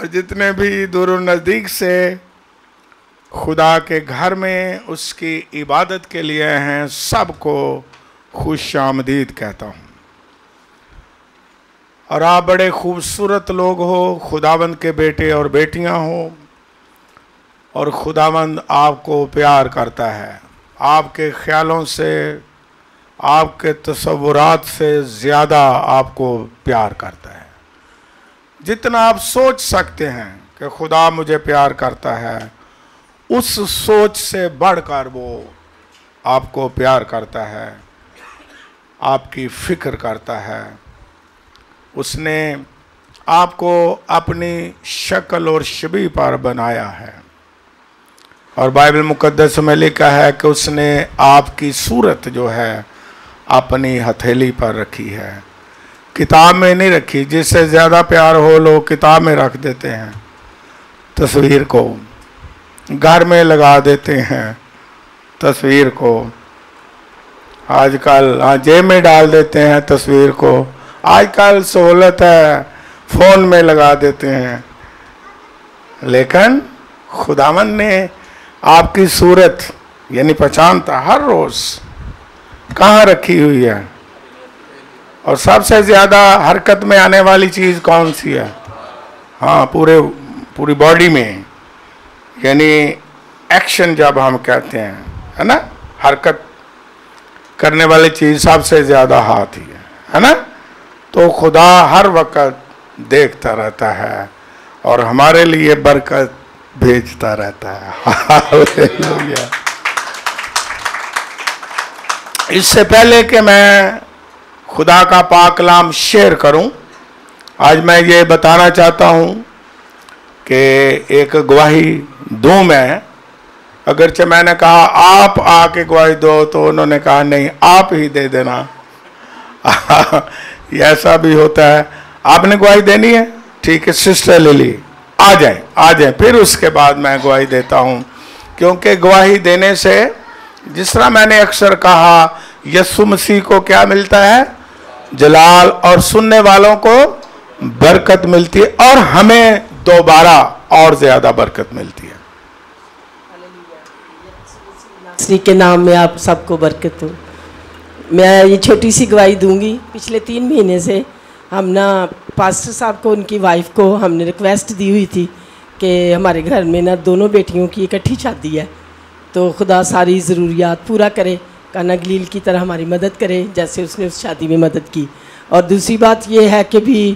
اور جتنے بھی دور و نزدیک سے خدا کے گھر میں اس کی عبادت کے لیے ہیں، سب کو خوش آمدید کہتا ہوں۔ اور آپ بڑے خوبصورت لوگ ہو، خداوند کے بیٹے اور بیٹیاں ہو اور خداوند آپ کو پیار کرتا ہے۔ آپ کے خیالوں سے، آپ کے تصورات سے زیادہ آپ کو پیار کرتا ہے۔ جتنا آپ سوچ سکتے ہیں کہ خدا مجھے پیار کرتا ہے، اس سوچ سے بڑھ کر وہ آپ کو پیار کرتا ہے، آپ کی فکر کرتا ہے۔ اس نے آپ کو اپنی شکل اور شبی پر بنایا ہے۔ اور بائبل مقدس میں لکھا ہے کہ اس نے آپ کی صورت جو ہے اپنی ہتھیلی پر رکھی ہے۔ کتاب میں نہیں رکھی، جس سے زیادہ پیار ہو، لوگ کتاب میں رکھ دیتے ہیں۔ تصویر کو گھر میں لگا دیتے ہیں۔ تصویر کو آج کل ہاں جیب میں ڈال دیتے ہیں تصویر کو۔ آج کل سہولت ہے، فون میں لگا دیتے ہیں۔ لیکن خداون نے آپ کی صورت یعنی پہچانتا ہر روز کہاں رکھی ہوئی ہے؟ اور سب سے زیادہ حرکت میں آنے والی چیز کون سی ہے؟ ہاں پورے، پوری باڈی میں یعنی ایکشن جب ہم کہتے ہیں، ہے نا؟ حرکت کرنے والی چیز سب سے زیادہ ہاتھ ہی ہے ہے نا؟ تو خدا ہر وقت دیکھتا رہتا ہے اور ہمارے لیے برکت بھیجتا رہتا ہے۔ اس سے پہلے کہ میں خدا کا پاکلام شیئر کروں۔ آج میں یہ بتانا چاہتا ہوں کہ ایک گواہی دوں میں، اگرچہ میں نے کہا آپ آ کے گواہی دو تو انہوں نے کہا نہیں، آپ ہی دے دینا۔ ایسا بھی ہوتا ہے۔ آپ نے گواہی دینی ہے؟ ٹھیک ہے، سسٹر للی، آ جائیں آ جائیں۔ پھر اس کے بعد میں گواہی دیتا ہوں۔ کیونکہ گواہی دینے سے جس طرح میں نے اکثر کہا، یسو مسیح کو کیا ملتا ہے؟ جلال اور سننے والوں کو برکت ملتی ہے اور ہمیں دوبارہ اور زیادہ برکت ملتی ہے۔ کے نام میں آپ سب کو برکت ہوں میں یہ چھوٹی سی گواہی دوں گی، پچھلے تین مہینے سے ہم نا پاسٹر صاحب کو، ان کی وائف کو ہم نے ریکویسٹ دی ہوئی تھی کہ ہمارے گھر میں نا دونوں بیٹیوں کی اکٹھی شادی ہے۔ تو خدا ساری ضروریات پورا کرے۔ کانا گلیل کی طرح ہماری مدد کرے، جیسے اس نے اس شادی میں مدد کی۔ اور دوسری بات یہ ہے کہ بھی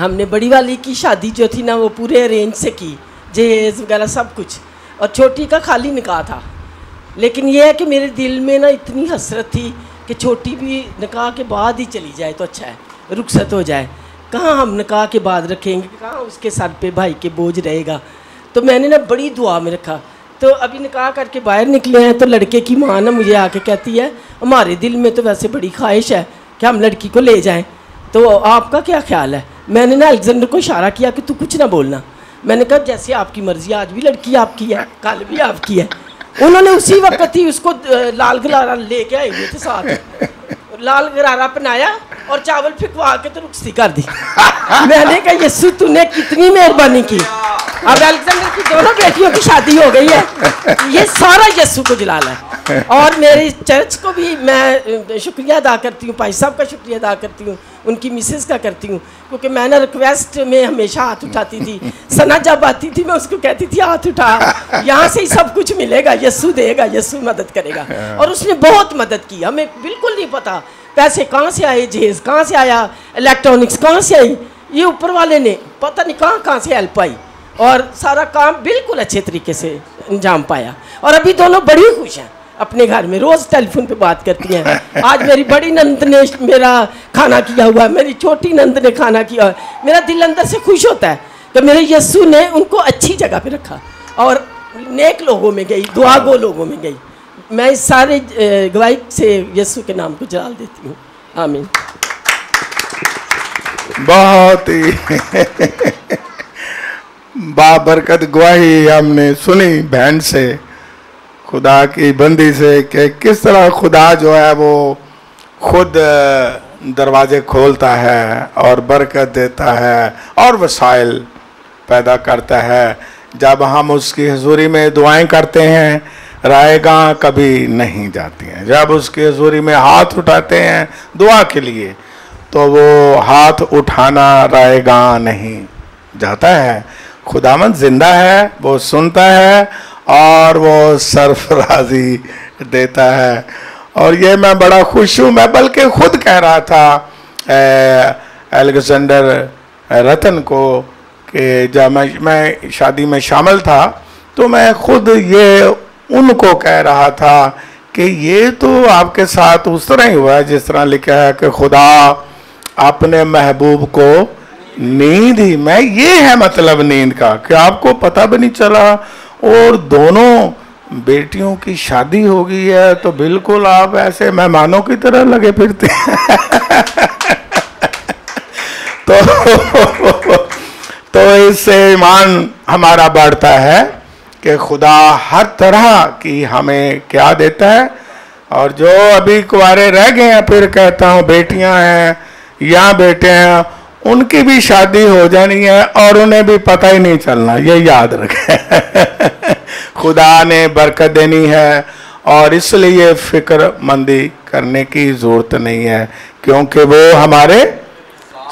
ہم نے بڑی والی کی شادی جو تھی نا، وہ پورے ارینج سے کی، جہیز وغیرہ سب کچھ۔ اور چھوٹی کا خالی نکاح تھا۔ لیکن یہ ہے کہ میرے دل میں نا اتنی حسرت تھی کہ چھوٹی بھی نکاح کے بعد ہی چلی جائے تو اچھا ہے، رخصت ہو جائے۔ کہاں ہم نکاح کے بعد رکھیں گے؟ کہاں اس کے سر پہ بھائی کے بوجھ رہے گا؟ تو میں نے نا بڑی دعا میں رکھا۔ تو ابھی نکاح کر کے باہر نکلے ہیں تو لڑکے کی ماں نا مجھے آ کے کہتی ہے ہمارے دل میں تو ویسے بڑی خواہش ہے کہ ہم لڑکی کو لے جائیں۔ تو آپ کا کیا خیال ہے؟ میں نے نا الزنڈر کو اشارہ کیا کہ تو کچھ نہ بولنا۔ میں نے کہا جیسے آپ کی مرضی آج بھی لڑکی آپ کی ہے کل بھی آپ کی ہے۔ انہوں نے اسی وقت ہی اس کو لال گلارا لے کے آئے ہوئے تھے ساتھ۔ لال گرارا پہنایا اور چاول پھکوا کے تو رخصتی کر دی۔ میں نے کہا یسو تو نے کتنی مہربانی کی۔ اب الیگزینڈر کی دونوں بیٹیوں کی شادی ہو گئی ہے۔ یہ سارا یسو کو جلال ہے۔ اور میری چرچ کو بھی میں شکریہ ادا کرتی ہوں، بھائی صاحب کا شکریہ ادا کرتی ہوں، ان کی مسز کا کرتی ہوں۔ کیونکہ میں نے ریکویسٹ میں ہمیشہ ہاتھ اٹھاتی تھی۔ سنا جب آتی تھی میں اس کو کہتی تھی، ہاتھ اٹھا۔ یہاں سے ہی سب کچھ ملے گا، یسو دے گا، یسو مدد کرے گا۔ اور اس نے بہت مدد کی، ہمیں بالکل نہیں پتا۔ پیسے کہاں سے آئے، جہیز کہاں سے آیا الیکٹرانکس کہاں سے آئی؟ یہ اوپر والے نے پتہ نہیں کہاں کہاں سے ہیلپ آئی۔ اور سارا کام بالکل اچھے طریقے سے انجام پایا۔ اور ابھی دونوں بڑی خوش ہیں۔ اپنے گھر میں روز ٹیلی فون پہ بات کرتی ہیں۔ آج میری بڑی نند نے میرا کھانا کیا ہوا ہے۔ میری چھوٹی نند نے کھانا کیا۔ ہوا ہے میرا دل اندر سے خوش ہوتا ہے کہ میرے یسو نے ان کو اچھی جگہ پہ رکھا۔ اور نیک لوگوں میں گئی دعا گو لوگوں میں گئی۔ میں اس سارے گواہی سے یسو کے نام کو جلال دیتی ہوں۔ آمین۔ بہت ہی بابرکت گواہی ہم نے سنی بہن سے، خدا کی بندی سے کہ کس طرح خدا جو ہے وہ خود دروازے کھولتا ہے اور برکت دیتا ہے اور وسائل پیدا کرتا ہے۔ جب ہم اس کی حضوری میں دعائیں کرتے ہیں، رائے گاہ کبھی نہیں جاتی ہیں۔ جب اس کی حضوری میں ہاتھ اٹھاتے ہیں دعا کے لیے، تو وہ ہاتھ اٹھانا رائے گاہ نہیں جاتا ہے۔ خداوند زندہ ہے، وہ سنتا ہے اور وہ سرفرازی دیتا ہے۔ اور یہ میں بڑا خوش ہوں، میں بلکہ خود کہہ رہا تھا الیگزینڈر رتن کو کہ جب میں میں شادی میں شامل تھا تو میں خود یہ ان کو کہہ رہا تھا کہ یہ تو آپ کے ساتھ اس طرح ہی ہوا ہے، جس طرح لکھا ہے کہ خدا اپنے محبوب کو نیند ہی میں یہ ہے مطلب نیند کا کہ آپ کو پتہ بھی نہیں چلا اور دونوں بیٹیوں کی شادی ہو گئی ہے تو بالکل آپ ایسے مہمانوں کی طرح لگے پھرتے ہیں۔ تو تو اس سے ایمان ہمارا بڑھتا ہے کہ خدا ہر طرح کی ہمیں کیا دیتا ہے۔ اور جو ابھی کوارے رہ گئے ہیں، پھر کہتا ہوں بیٹیاں ہیں یا بیٹے ہیں ان کی بھی شادی ہو جانی ہے اور انہیں بھی پتہ ہی نہیں چلنا، یہ یاد رکھیں۔ خدا نے برکت دینی ہے اور اس لیے فکر مندی کرنے کی ضرورت نہیں ہے، کیونکہ وہ ہمارے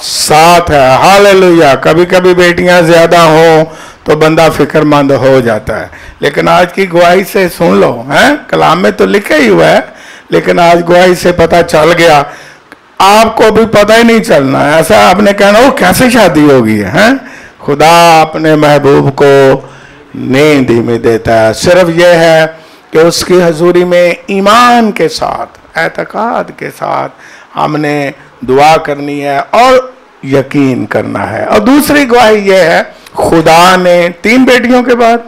ساتھ ہے۔ ہاللویا کبھی کبھی بیٹیاں زیادہ ہوں تو بندہ فکر مند ہو جاتا ہے۔ لیکن آج کی گواہی سے سن لو، ہیں؟ کلام میں تو لکھے ہی ہوا ہے، لیکن آج گواہی سے پتا چل گیا آپ کو بھی پتہ ہی نہیں چلنا ہے۔ ایسا آپ نے کہنا وہ کیسے شادی ہوگی؟ ہے خدا اپنے محبوب کو نیند ہی میں دیتا ہے۔ صرف یہ ہے کہ اس کی حضوری میں ایمان کے ساتھ، اعتقاد کے ساتھ ہم نے دعا کرنی ہے اور یقین کرنا ہے۔ اور دوسری گواہی یہ ہے، خدا نے تین بیٹیوں کے بعد،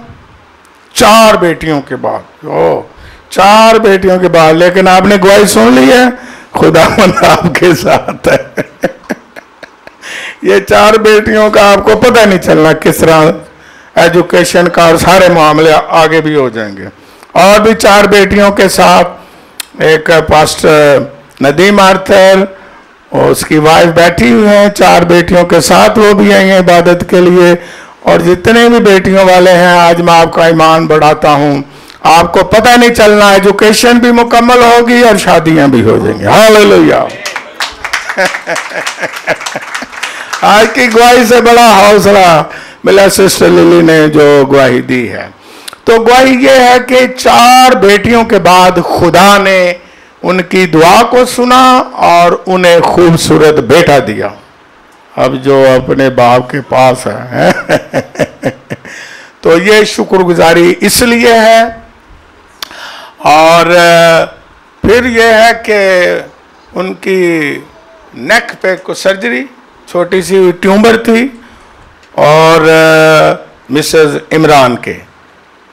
چار بیٹیوں کے بعد۔ او چار بیٹیوں کے بعد۔ لیکن آپ نے گواہی سن لی ہے خدا من آپ کے ساتھ ہے۔ یہ چار بیٹیوں کا آپ کو پتہ نہیں چلنا کس طرح ایجوکیشن کا اور سارے معاملے آگے بھی ہو جائیں گے۔ اور بھی چار بیٹیوں کے ساتھ ایک پاسٹر ندیم آرتھر اور اس کی وائف بیٹھی ہوئی ہیں۔ چار بیٹیوں کے ساتھ وہ بھی آئی ہیں عبادت کے لیے۔ اور جتنے بھی بیٹیوں والے ہیں، آج میں آپ کا ایمان بڑھاتا ہوں۔ آپ کو پتہ نہیں چلنا ایجوکیشن بھی مکمل ہوگی اور شادیاں بھی ہو جائیں گی۔ ہاں آج کی گواہی سے بڑا حوصلہ ملا سسٹر للی نے جو گواہی دی ہے۔ تو گواہی یہ ہے کہ چار بیٹیوں کے بعد خدا نے ان کی دعا کو سنا اور انہیں خوبصورت بیٹا دیا۔ اب جو اپنے باپ کے پاس ہے۔ تو یہ شکر گزاری اس لیے ہے اور پھر یہ ہے کہ ان کی نیک پہ کو سرجری چھوٹی سی ٹیومر تھی اور مسز عمران کے۔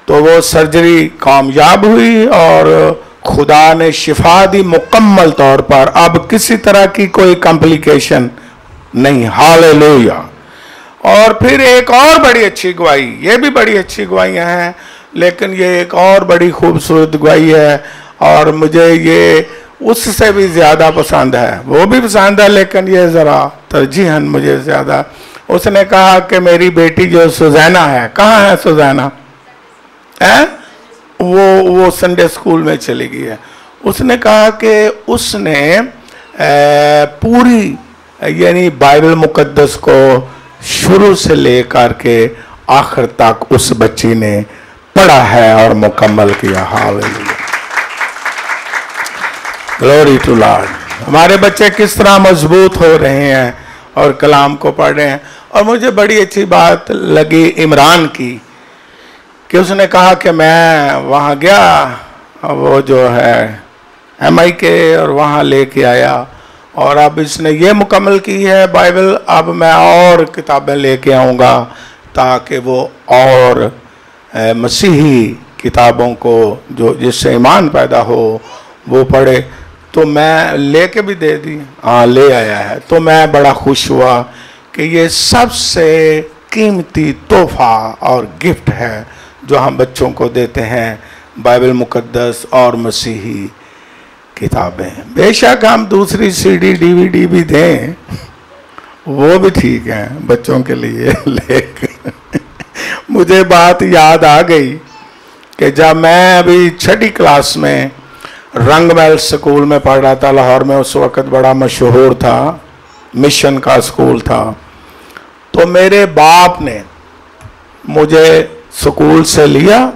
تو وہ سرجری کامیاب ہوئی اور خدا نے شفا دی مکمل طور پر۔ اب کسی طرح کی کوئی کمپلیکیشن نہیں۔ ہاللویا اور پھر ایک اور بڑی اچھی گواہی، یہ بھی بڑی اچھی گواہیاں ہیں۔ لیکن یہ ایک اور بڑی خوبصورت گواہی ہے اور مجھے یہ اس سے بھی زیادہ پسند ہے۔ وہ بھی پسند ہے لیکن یہ ذرا ترجیحاً مجھے زیادہ۔ اس نے کہا کہ میری بیٹی جو سوزینا ہے، کہاں ہے سوزینا؟ وہ وہ سنڈے اسکول میں چلی گئی ہے۔ اس نے کہا کہ اس نے پوری یعنی بائبل مقدس کو شروع سے لے کر کے آخر تک اس بچی نے پڑھا ہے اور مکمل کیا۔ گلوری ٹو لارڈ ہمارے بچے کس طرح مضبوط ہو رہے ہیں اور کلام کو پڑھ رہے ہیں۔ اور مجھے بڑی اچھی بات لگی عمران کی کہ اس نے کہا کہ میں وہاں گیا، وہ جو ہے ایم آئی کے اور وہاں لے کے آیا۔ اور اب اس نے یہ مکمل کی ہے بائبل، اب میں اور کتابیں لے کے آؤں گا تاکہ وہ اور مسیحی کتابوں کو جو جس سے ایمان پیدا ہو وہ پڑھے۔ تو میں لے کے بھی دے دی۔ ہاں لے آیا ہے۔ تو میں بڑا خوش ہوا کہ یہ سب سے قیمتی تحفہ اور گفٹ ہے جو ہم بچوں کو دیتے ہیں بائبل مقدس اور مسیحی کتابیں۔ بے شک ہم دوسری C D D V D بھی دیں۔ وہ بھی ٹھیک ہیں بچوں کے لیے۔ لیکن مجھے بات یاد آ گئی کہ جب میں ابھی چھٹی کلاس میں رنگ محل سکول میں پڑھ رہا تھا، لاہور میں اس وقت بڑا مشہور تھا، مشن کا سکول تھا۔ تو میرے باپ نے مجھے سکول سے لیا،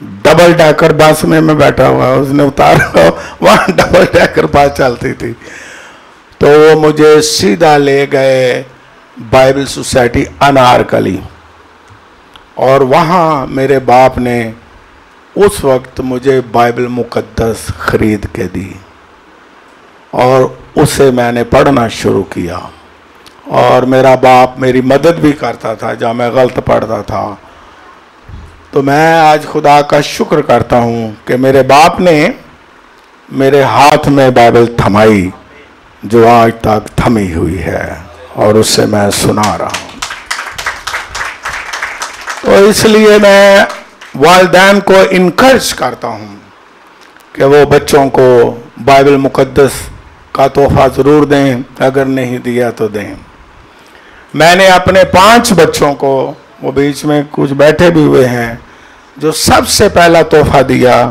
ڈبل ڈیکر بس میں میں بیٹھا ہوا، اس نے اتارا، وہاں ڈبل ڈیکر بس چلتی تھی۔ تو وہ مجھے سیدھا لے گئے بائبل سوسائٹی انار کلی اور وہاں میرے باپ نے اس وقت مجھے بائبل مقدس خرید کے دی اور اسے میں نے پڑھنا شروع کیا اور میرا باپ میری مدد بھی کرتا تھا، جب میں غلط پڑھتا تھا۔ تو میں آج خدا کا شکر کرتا ہوں کہ میرے باپ نے میرے ہاتھ میں بائبل تھمائی، جو آج تک تھمی ہوئی ہے اور اس سے میں سنا رہا ہوں۔ تو اس لیے میں والدین کو انکرج کرتا ہوں کہ وہ بچوں کو بائبل مقدس کا تحفہ ضرور دیں، اگر نہیں دیا تو دیں۔ میں نے اپنے پانچ بچوں کو، وہ بیچ میں کچھ بیٹھے بھی ہوئے ہیں، جو سب سے پہلا تحفہ دیا،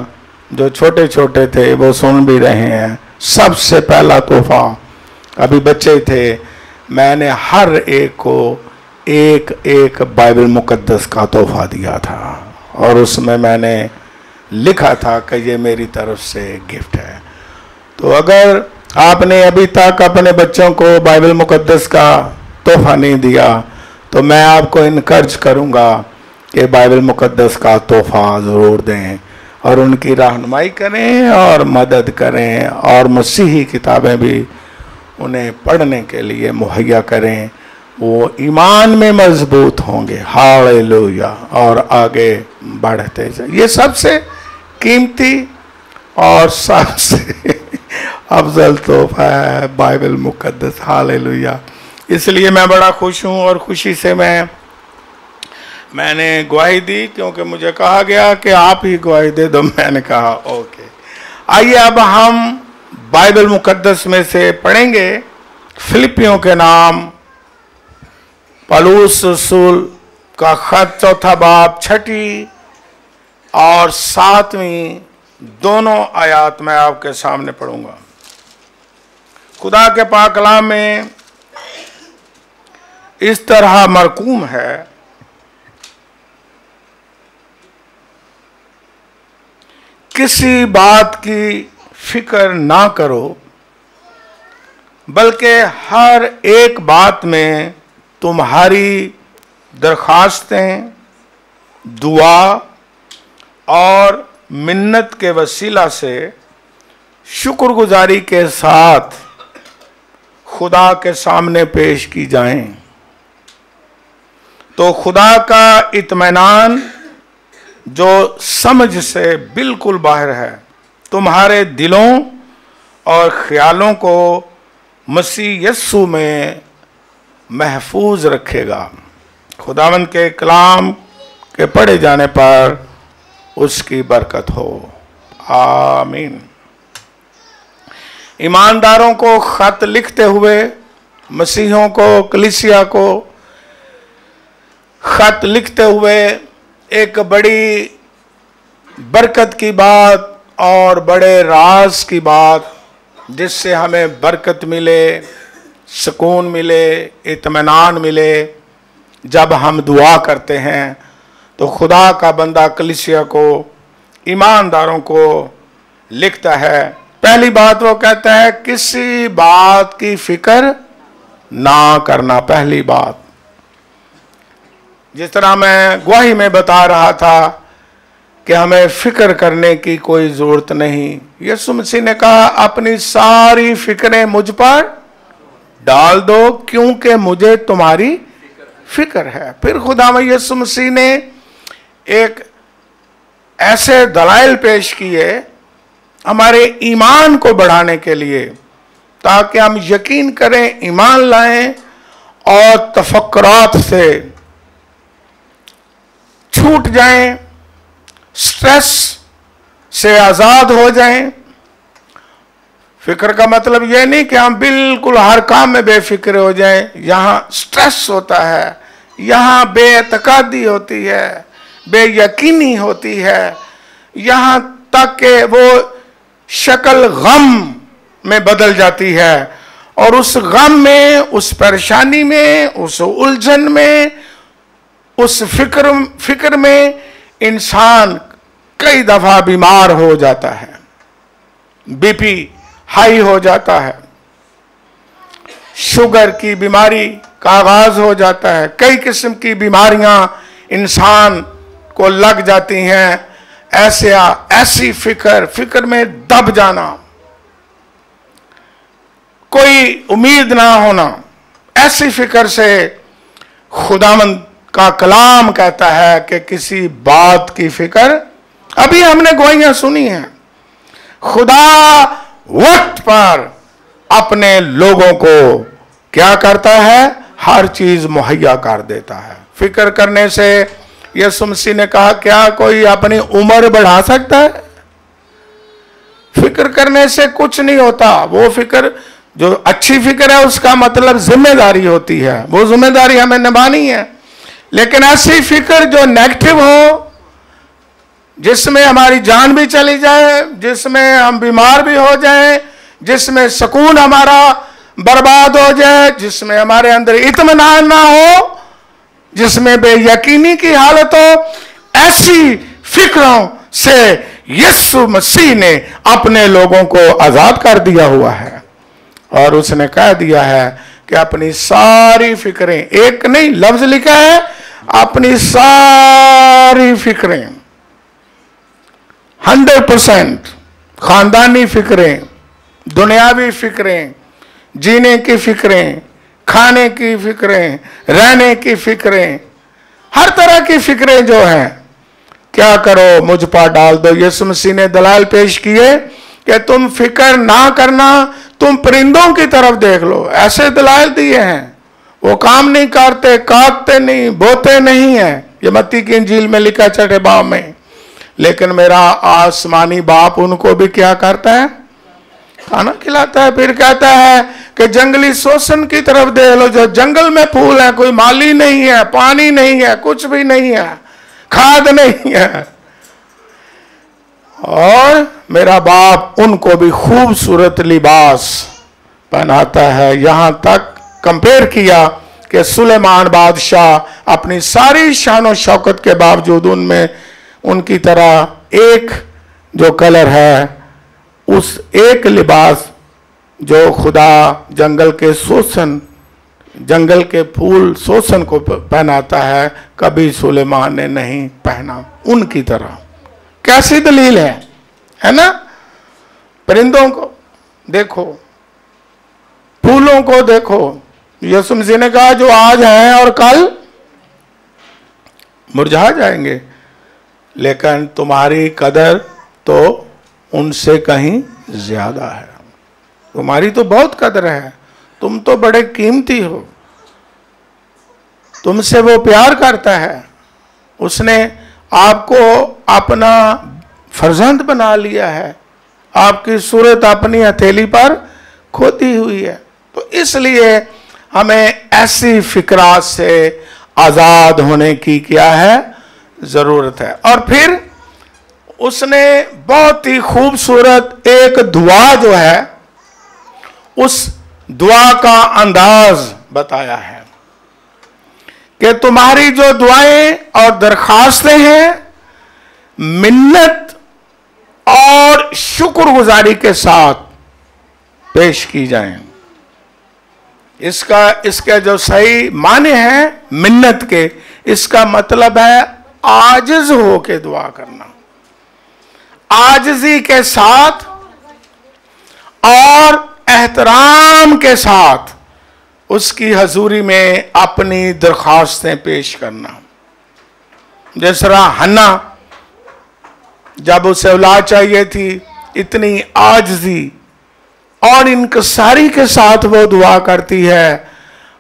جو چھوٹے چھوٹے تھے، وہ سن بھی رہے ہیں۔ سب سے پہلا تحفہ، ابھی بچے تھے۔ میں نے ہر ایک کو ایک ایک بائبل مقدس کا تحفہ دیا تھا اور اس میں میں نے لکھا تھا کہ یہ میری طرف سے گفٹ ہے۔ تو اگر آپ نے ابھی تک اپنے بچوں کو بائبل مقدس کا تحفہ نہیں دیا، تو میں آپ کو انکرج کروں گا کہ بائبل مقدس کا تحفہ ضرور دیں اور ان کی رہنمائی کریں اور مدد کریں اور مسیحی کتابیں بھی انہیں پڑھنے کے لیے مہیا کریں۔ وہ ایمان میں مضبوط ہوں گے۔ ہاڑلویا اور آگے بڑھتے جائیں۔ یہ سب سے قیمتی اور سب سے افضل تحفہ ہے بائبل مقدس۔ ہالیلویا اس لیے میں بڑا خوش ہوں اور خوشی سے میں میں نے گواہی دی، کیونکہ مجھے کہا گیا کہ آپ ہی گواہی دے دو میں نے کہا اوکے آئیے اب ہم بائبل مقدس میں سے پڑھیں گے۔ فلپیوں کے نام۔ پلوس رسول کا خط چوتھا باب چھٹی اور ساتویں دونوں آیات میں آپ کے سامنے پڑھوں گا۔ خدا کے پاکلام میں اس طرح مرکوم ہے۔ کسی بات کی فکر نہ کرو، بلکہ ہر ایک بات میں تمہاری درخواستیں، دعا اور منت کے وسیلہ سے شکر گزاری کے ساتھ خدا کے سامنے پیش کی جائیں۔ تو خدا کا اطمینان جو سمجھ سے بالکل باہر ہے، تمہارے دلوں اور خیالوں کو مسیح یسو میں محفوظ رکھے گا۔ خداون کے کلام کے پڑھے جانے پر اس کی برکت ہو۔ آمین۔ ایمانداروں کو خط لکھتے ہوئے، مسیحوں کو، کلیسیا کو خط لکھتے ہوئے ایک بڑی برکت کی بات اور بڑے راز کی بات، جس سے ہمیں برکت ملے۔ سکون ملے، اطمینان ملے۔ جب ہم دعا کرتے ہیں تو خدا کا بندہ کلیسیا کو، ایمانداروں کو لکھتا ہے۔ پہلی بات وہ کہتا ہے، کسی بات کی فکر نہ کرنا۔ پہلی بات۔ جس طرح میں گواہی میں بتا رہا تھا کہ ہمیں فکر کرنے کی کوئی ضرورت نہیں یسو مسیح نے کہا، اپنی ساری فکریں مجھ پر ڈال دو کیونکہ مجھے تمہاری فکر ہے۔ پھر خدا میں یسو مسیح نے ایک ایسے دلائل پیش کیے ہمارے ایمان کو بڑھانے کے لیے تاکہ ہم یقین کریں، ایمان لائیں اور تفکرات سے چھوٹ جائیں، سٹریس سے آزاد ہو جائیں۔ فکر کا مطلب یہ نہیں کہ ہم بالکل ہر کام میں بے فکر ہو جائیں۔ یہاں سٹریس ہوتا ہے، یہاں بے اعتقادی ہوتی ہے، بے یقینی ہوتی ہے۔ یہاں تک کہ وہ شکل غم میں بدل جاتی ہے۔ اور اس غم میں، اس پریشانی میں، اس الجھن میں، اس فکر فکر میں انسان کئی دفعہ بیمار ہو جاتا ہے۔ بی پی ہائی ہو جاتا ہے۔ شوگر کی بیماری کا آغاز ہو جاتا ہے۔ کئی قسم کی بیماریاں انسان کو لگ جاتی ہیں۔ ایسے ایسی فکر فکر میں دب جانا۔ کوئی امید نہ ہونا۔ ایسی فکر سے خداوند کا کلام کہتا ہے کہ کسی بات کی فکر، ابھی ہم نے گوئیاں سنی ہیں۔ خدا وقت پر اپنے لوگوں کو کیا کرتا ہے؟ ہر چیز مہیا کر دیتا ہے۔ فکر کرنے سے یسو مسیح نے کہا، کیا کوئی اپنی عمر بڑھا سکتا ہے؟ فکر کرنے سے کچھ نہیں ہوتا۔ وہ فکر، جو اچھی فکر ہے، اس کا مطلب ذمہ داری ہوتی ہے۔ وہ ذمہ داری ہمیں نبھانی ہے۔ لیکن ایسی فکر جو نیگٹو ہو جس میں ہماری جان بھی چلی جائے، جس میں ہم بیمار بھی ہو جائیں، جس میں سکون ہمارا برباد ہو جائے، جس میں ہمارے اندر اطمینان نہ ہو، جس میں بے یقینی کی حالت ہو، ایسی فکروں سے یسو مسیح نے اپنے لوگوں کو آزاد کر دیا ہوا ہے۔ اور اس نے کہہ دیا ہے کہ اپنی ساری فکریں، ایک نہیں، لفظ لکھا ہے، اپنی ساری فکریں۔ ہنڈریڈ پرسینٹ خاندانی فکریں، دنیاوی فکریں، جینے کی فکریں، کھانے کی فکریں، رہنے کی فکریں، ہر طرح کی فکریں جو ہیں، کیا کرو؟ مجھ پر ڈال دو۔ یسو مسیح نے دلائل پیش کیے کہ تم فکر نہ کرنا، تم پرندوں کی طرف دیکھ لو۔ ایسے دلائل دیے ہیں۔ وہ کام نہیں کرتے کاٹتے نہیں، بوتے نہیں ہیں۔ یہ متی کی انجیل میں لکھا چٹے باؤ میں۔ لیکن میرا آسمانی باپ ان کو بھی کیا کرتا ہے؟ کھانا کھلاتا ہے، پھر کہتا ہے کہ جنگلی سوسن کی طرف دے لو، جو جنگل میں پھول ہے کوئی مالی نہیں ہے، پانی نہیں ہے، کچھ بھی نہیں ہے، کھاد نہیں ہے۔ اور میرا باپ ان کو بھی خوبصورت لباس پہناتا ہے۔ یہاں تک کمپیر کیا کہ سلیمان بادشاہ اپنی ساری شان و شوکت کے باوجود ان میں ان کی طرح ایک جو کلر ہے، اس ایک لباس جو خدا جنگل کے سوسن، جنگل کے پھول سوسن کو پہناتا ہے، کبھی سلیمان نے نہیں پہنا۔ ان کی طرح۔ کیسی دلیل ہے؟ ہے نا؟ پرندوں کو دیکھو، پھولوں کو دیکھو۔ یسمسی نے کہا، جو آج ہیں اور کل مرجھا جائیں گے۔ لیکن تمہاری قدر تو ان سے کہیں زیادہ ہے۔ تمہاری تو بہت قدر ہے۔ تم تو بڑے قیمتی ہو۔ تم سے وہ پیار کرتا ہے۔ اس نے آپ کو اپنا فرزند بنا لیا ہے۔ آپ کی صورت اپنی ہتھیلی پر کھوتی ہوئی ہے۔ تو اس لیے ہمیں ایسی فکرات سے آزاد ہونے کی کیا ہے؟ ضرورت ہے۔ اور پھر اس نے بہت ہی خوبصورت ایک دعا جو ہے، اس دعا کا انداز بتایا ہے کہ تمہاری جو دعائیں اور درخواستیں ہیں، منت اور شکر گزاری کے ساتھ پیش کی جائیں۔ اس کا، اس کے جو صحیح معنی ہیں، منت کے، اس کا مطلب ہے آجز ہو کے دعا کرنا۔ آجزی کے ساتھ اور احترام کے ساتھ اس کی حضوری میں اپنی درخواستیں پیش کرنا۔ جس طرح ہنا جب اسے اولاد چاہیے تھی، اتنی آجزی اور انکساری کے ساتھ وہ دعا کرتی ہے۔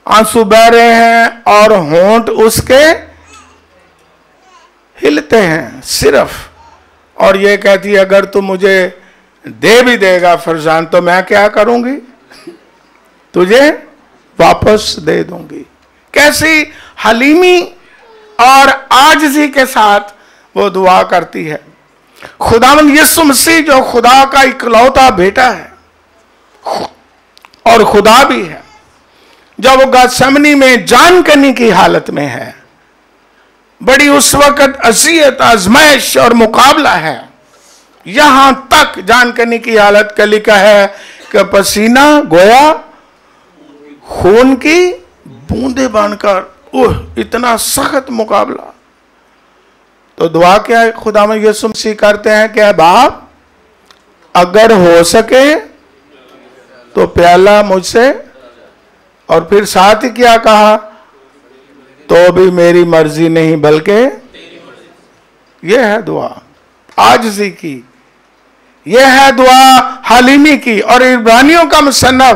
آنسو بہ رہے ہیں اور ہونٹ اس کے ہلتے ہیں صرف۔ اور یہ کہتی ہے، اگر تم مجھے دے بھی دے گا فرزان، تو میں کیا کروں گی؟ تجھے واپس دے دوں گی۔ کیسی حلیمی اور آجزی کے ساتھ وہ دعا کرتی ہے۔ خداون یسو مسیح، جو خدا کا اکلوتا بیٹا ہے، اور خدا بھی ہے جب وہ گاسمنی میں جان کرنے کی حالت میں ہے۔ بڑی اس وقت اذیت، آزمائش اور مقابلہ ہے۔ یہاں تک جان کرنے کی حالت کا لکھا ہے کہ پسینہ گویا خون کی بوندے بان کر، اوہ، اتنا سخت مقابلہ۔ تو دعا کیا ہے خدا میں یسو مسیح کرتے ہیں کہ باپ اگر ہو سکے تو پیالہ مجھ سے۔ اور پھر ساتھ ہی کیا کہا؟ تو بھی میری مرضی نہیں، بلکہ یہ ہے دعا آجزی کی۔ یہ ہے دعا حلیمی کی۔ اور عبرانیوں کا مصنف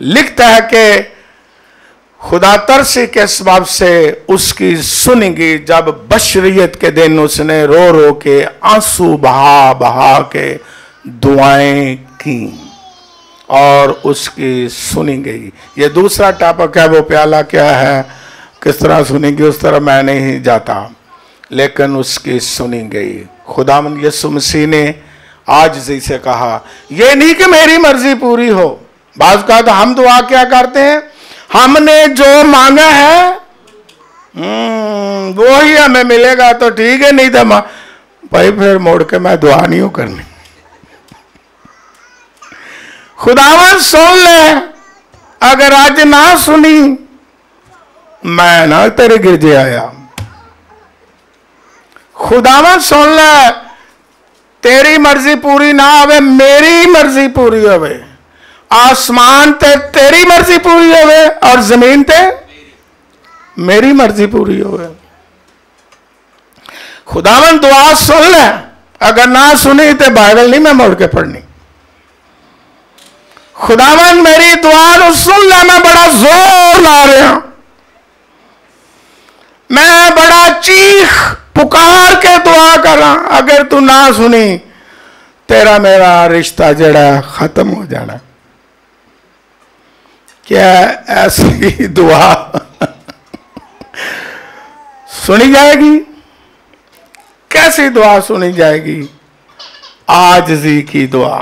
لکھتا ہے کہ خدا ترسی کے سبب سے اس کی سنیں گی، جب بشریت کے دن اس نے رو رو کے آنسو بہا بہا کے دعائیں کی اور اس کی سنیں گئی۔ یہ دوسرا ٹاپک ہے، وہ پیالہ کیا ہے؟ کس طرح سنیں گی اس طرح میں نہیں جاتا، لیکن اس کی سنیں گئی خدا من یسو مسیح نے آج سے کہا، یہ نہیں کہ میری مرضی پوری ہو۔ بعض کہا تو ہم دعا کیا کرتے ہیں، ہم نے جو مانگا ہے وہی ہمیں ملے گا تو ٹھیک ہے، نہیں تو بھائی پھر موڑ کے میں دعا نہیں ہوں کرنی۔ خداون سن لے، اگر آج نہ سنی میں نہ تیرے گرجے آیا خداون سن لے تیری مرضی پوری نہ ہوئے میری مرضی پوری ہوئے آسمان تے تیری مرضی پوری ہوئے اور زمین تے میری مرضی پوری ہوئے خداون دعا سن لے اگر نہ سنی تے بائبل نہیں میں موڑ کے پڑھنی خداون میری دعا سن لے میں بڑا زور لا رہا ہوں میں بڑا چیخ پکار کے دعا کر رہا اگر تو نہ سنی، تیرا میرا رشتہ جڑا ختم ہو جانا۔ کیا ایسی دعا سنی جائے گی؟ کیسی دعا سنی جائے گی؟ آجزی کی دعا۔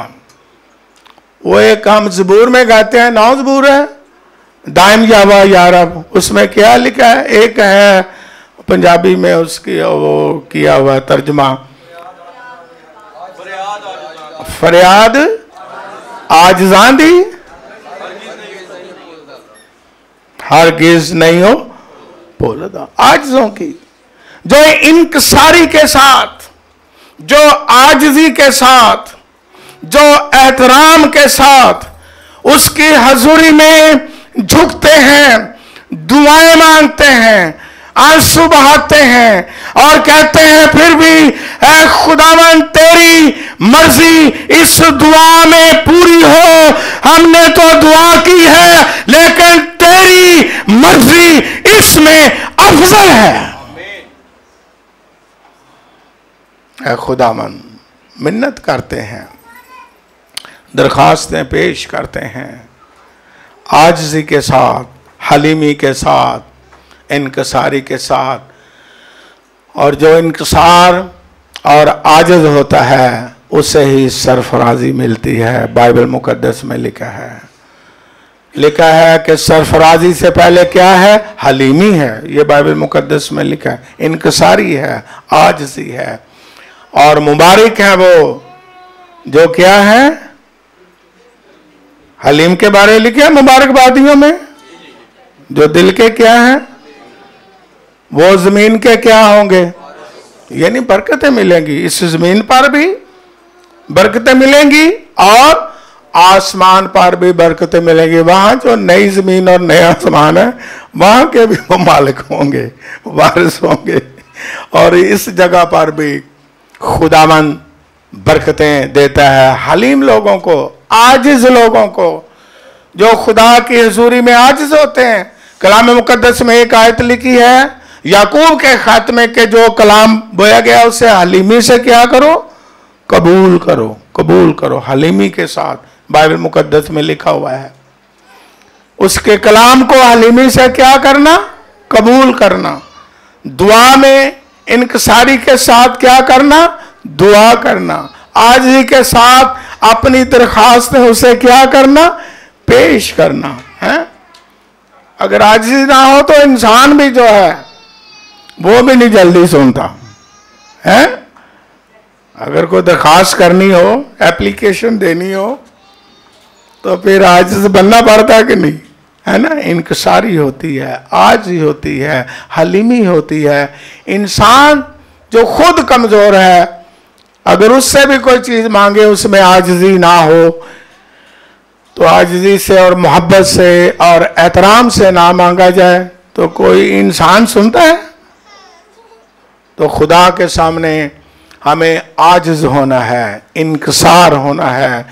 وہ ایک ہم زبور میں گاتے ہیں نو زبور ہے۔ دائم یاوا یارب اس میں کیا لکھا ہے؟ ایک ہے پنجابی میں اس کی وہ کیا ہوا ترجمہ؟ فریاد آجزان دی؟ ہرگز نہیں ہو۔ بولدا آجزوں کی۔ جو انکساری کے ساتھ، جو آجزی کے ساتھ، جو احترام کے ساتھ اس کی حضوری میں جھکتے ہیں، دعائیں مانگتے ہیں آنسو بہاتے ہیں اور کہتے ہیں پھر بھی، اے خداون تیری مرضی اس دعا میں پوری ہو۔ ہم نے تو دعا کی ہے، لیکن تیری مرضی اس میں افضل ہے۔ اے خداون منت کرتے ہیں، درخواستیں پیش کرتے ہیں آجزی کے ساتھ، حلیمی کے ساتھ انکساری کے ساتھ۔ اور جو انکسار اور آجز ہوتا ہے، اسے ہی سرفرازی ملتی ہے۔ بائبل مقدس میں لکھا ہے۔ لکھا ہے کہ سرفرازی سے پہلے کیا ہے؟ حلیمی ہے۔ یہ بائبل مقدس میں لکھا ہے۔ انکساری ہے آجزی ہے۔ اور مبارک ہے وہ۔ جو کیا ہے؟ حلیم کے بارے لکھے مبارک بادیوں میں۔ جو دل کے کیا ہیں؟ وہ زمین کے کیا ہوں گے؟ یعنی برکتیں ملیں گی۔ اس زمین پر بھی برکتیں ملیں گی اور آسمان پر بھی برکتیں ملیں گی۔ وہاں جو نئی زمین اور نیا آسمان ہے، وہاں کے بھی وہ مالک ہوں گے، وارث ہوں گے۔ اور اس جگہ پر بھی خدا من برکتیں دیتا ہے۔ حلیم لوگوں کو آجز لوگوں کو۔ جو خدا کی حضوری میں آجز ہوتے ہیں۔ کلام مقدس میں ایک آیت لکھی ہے یعقوب کے خاتمے کے جو کلام بویا گیا، اسے حلیمی سے کیا کرو؟ قبول کرو قبول کرو۔ حلیمی کے ساتھ بائبل مقدس میں لکھا ہوا ہے۔ اس کے کلام کو حلیمی سے کیا کرنا؟ قبول کرنا۔ دعا میں انکساری کے ساتھ کیا کرنا؟ دعا کرنا۔ آج ہی کے ساتھ اپنی درخواست اسے کیا کرنا؟ پیش کرنا ہے اگر آج نہ ہو تو انسان بھی جو ہے وہ بھی نہیں جلدی سنتا۔ ہے اگر کوئی درخواست کرنی ہو اپلیکیشن دینی ہو، تو پھر آج سے بننا پڑتا کہ نہیں؟ ہے نا؟ انکساری ہوتی ہے، آج ہی ہوتی ہے، حلیمی ہوتی ہے۔ انسان جو خود کمزور ہے، اگر اس سے بھی کوئی چیز مانگے، اس میں آجزی نہ ہو، تو آجزی سے اور محبت سے اور احترام سے نہ مانگا جائے، تو کوئی انسان سنتا ہے؟ تو خدا کے سامنے ہمیں آجز ہونا ہے، انکسار ہونا ہے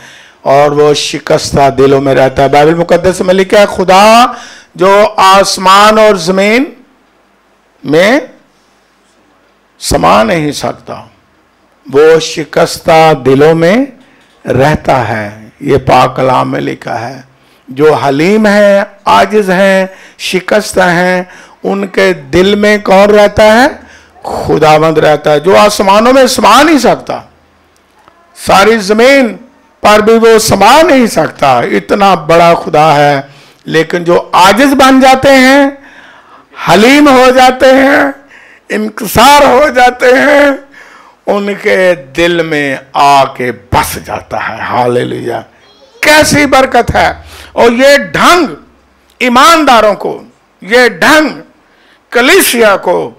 اور وہ شکستہ دلوں میں رہتا ہے۔ بائبل مقدس میں لکھا ہے، خدا جو آسمان اور زمین میں سما نہیں سکتا، وہ شکستہ دلوں میں رہتا ہے۔ یہ پاک کلام میں لکھا ہے، جو حلیم ہیں آجز ہیں، شکستہ ہیں، ان کے دل میں کون رہتا ہے؟ خداوند رہتا ہے، جو آسمانوں میں سما نہیں سکتا۔ ساری زمین پر بھی وہ سما نہیں سکتا۔ اتنا بڑا خدا ہے، لیکن جو آجز بن جاتے ہیں، حلیم ہو جاتے ہیں، انکسار ہو جاتے ہیں، ان کے دل میں آ کے بس جاتا ہے۔ ہالیا کیسی برکت ہے۔ اور یہ ڈھنگ ایمانداروں کو، یہ ڈھنگ کلیشیا کو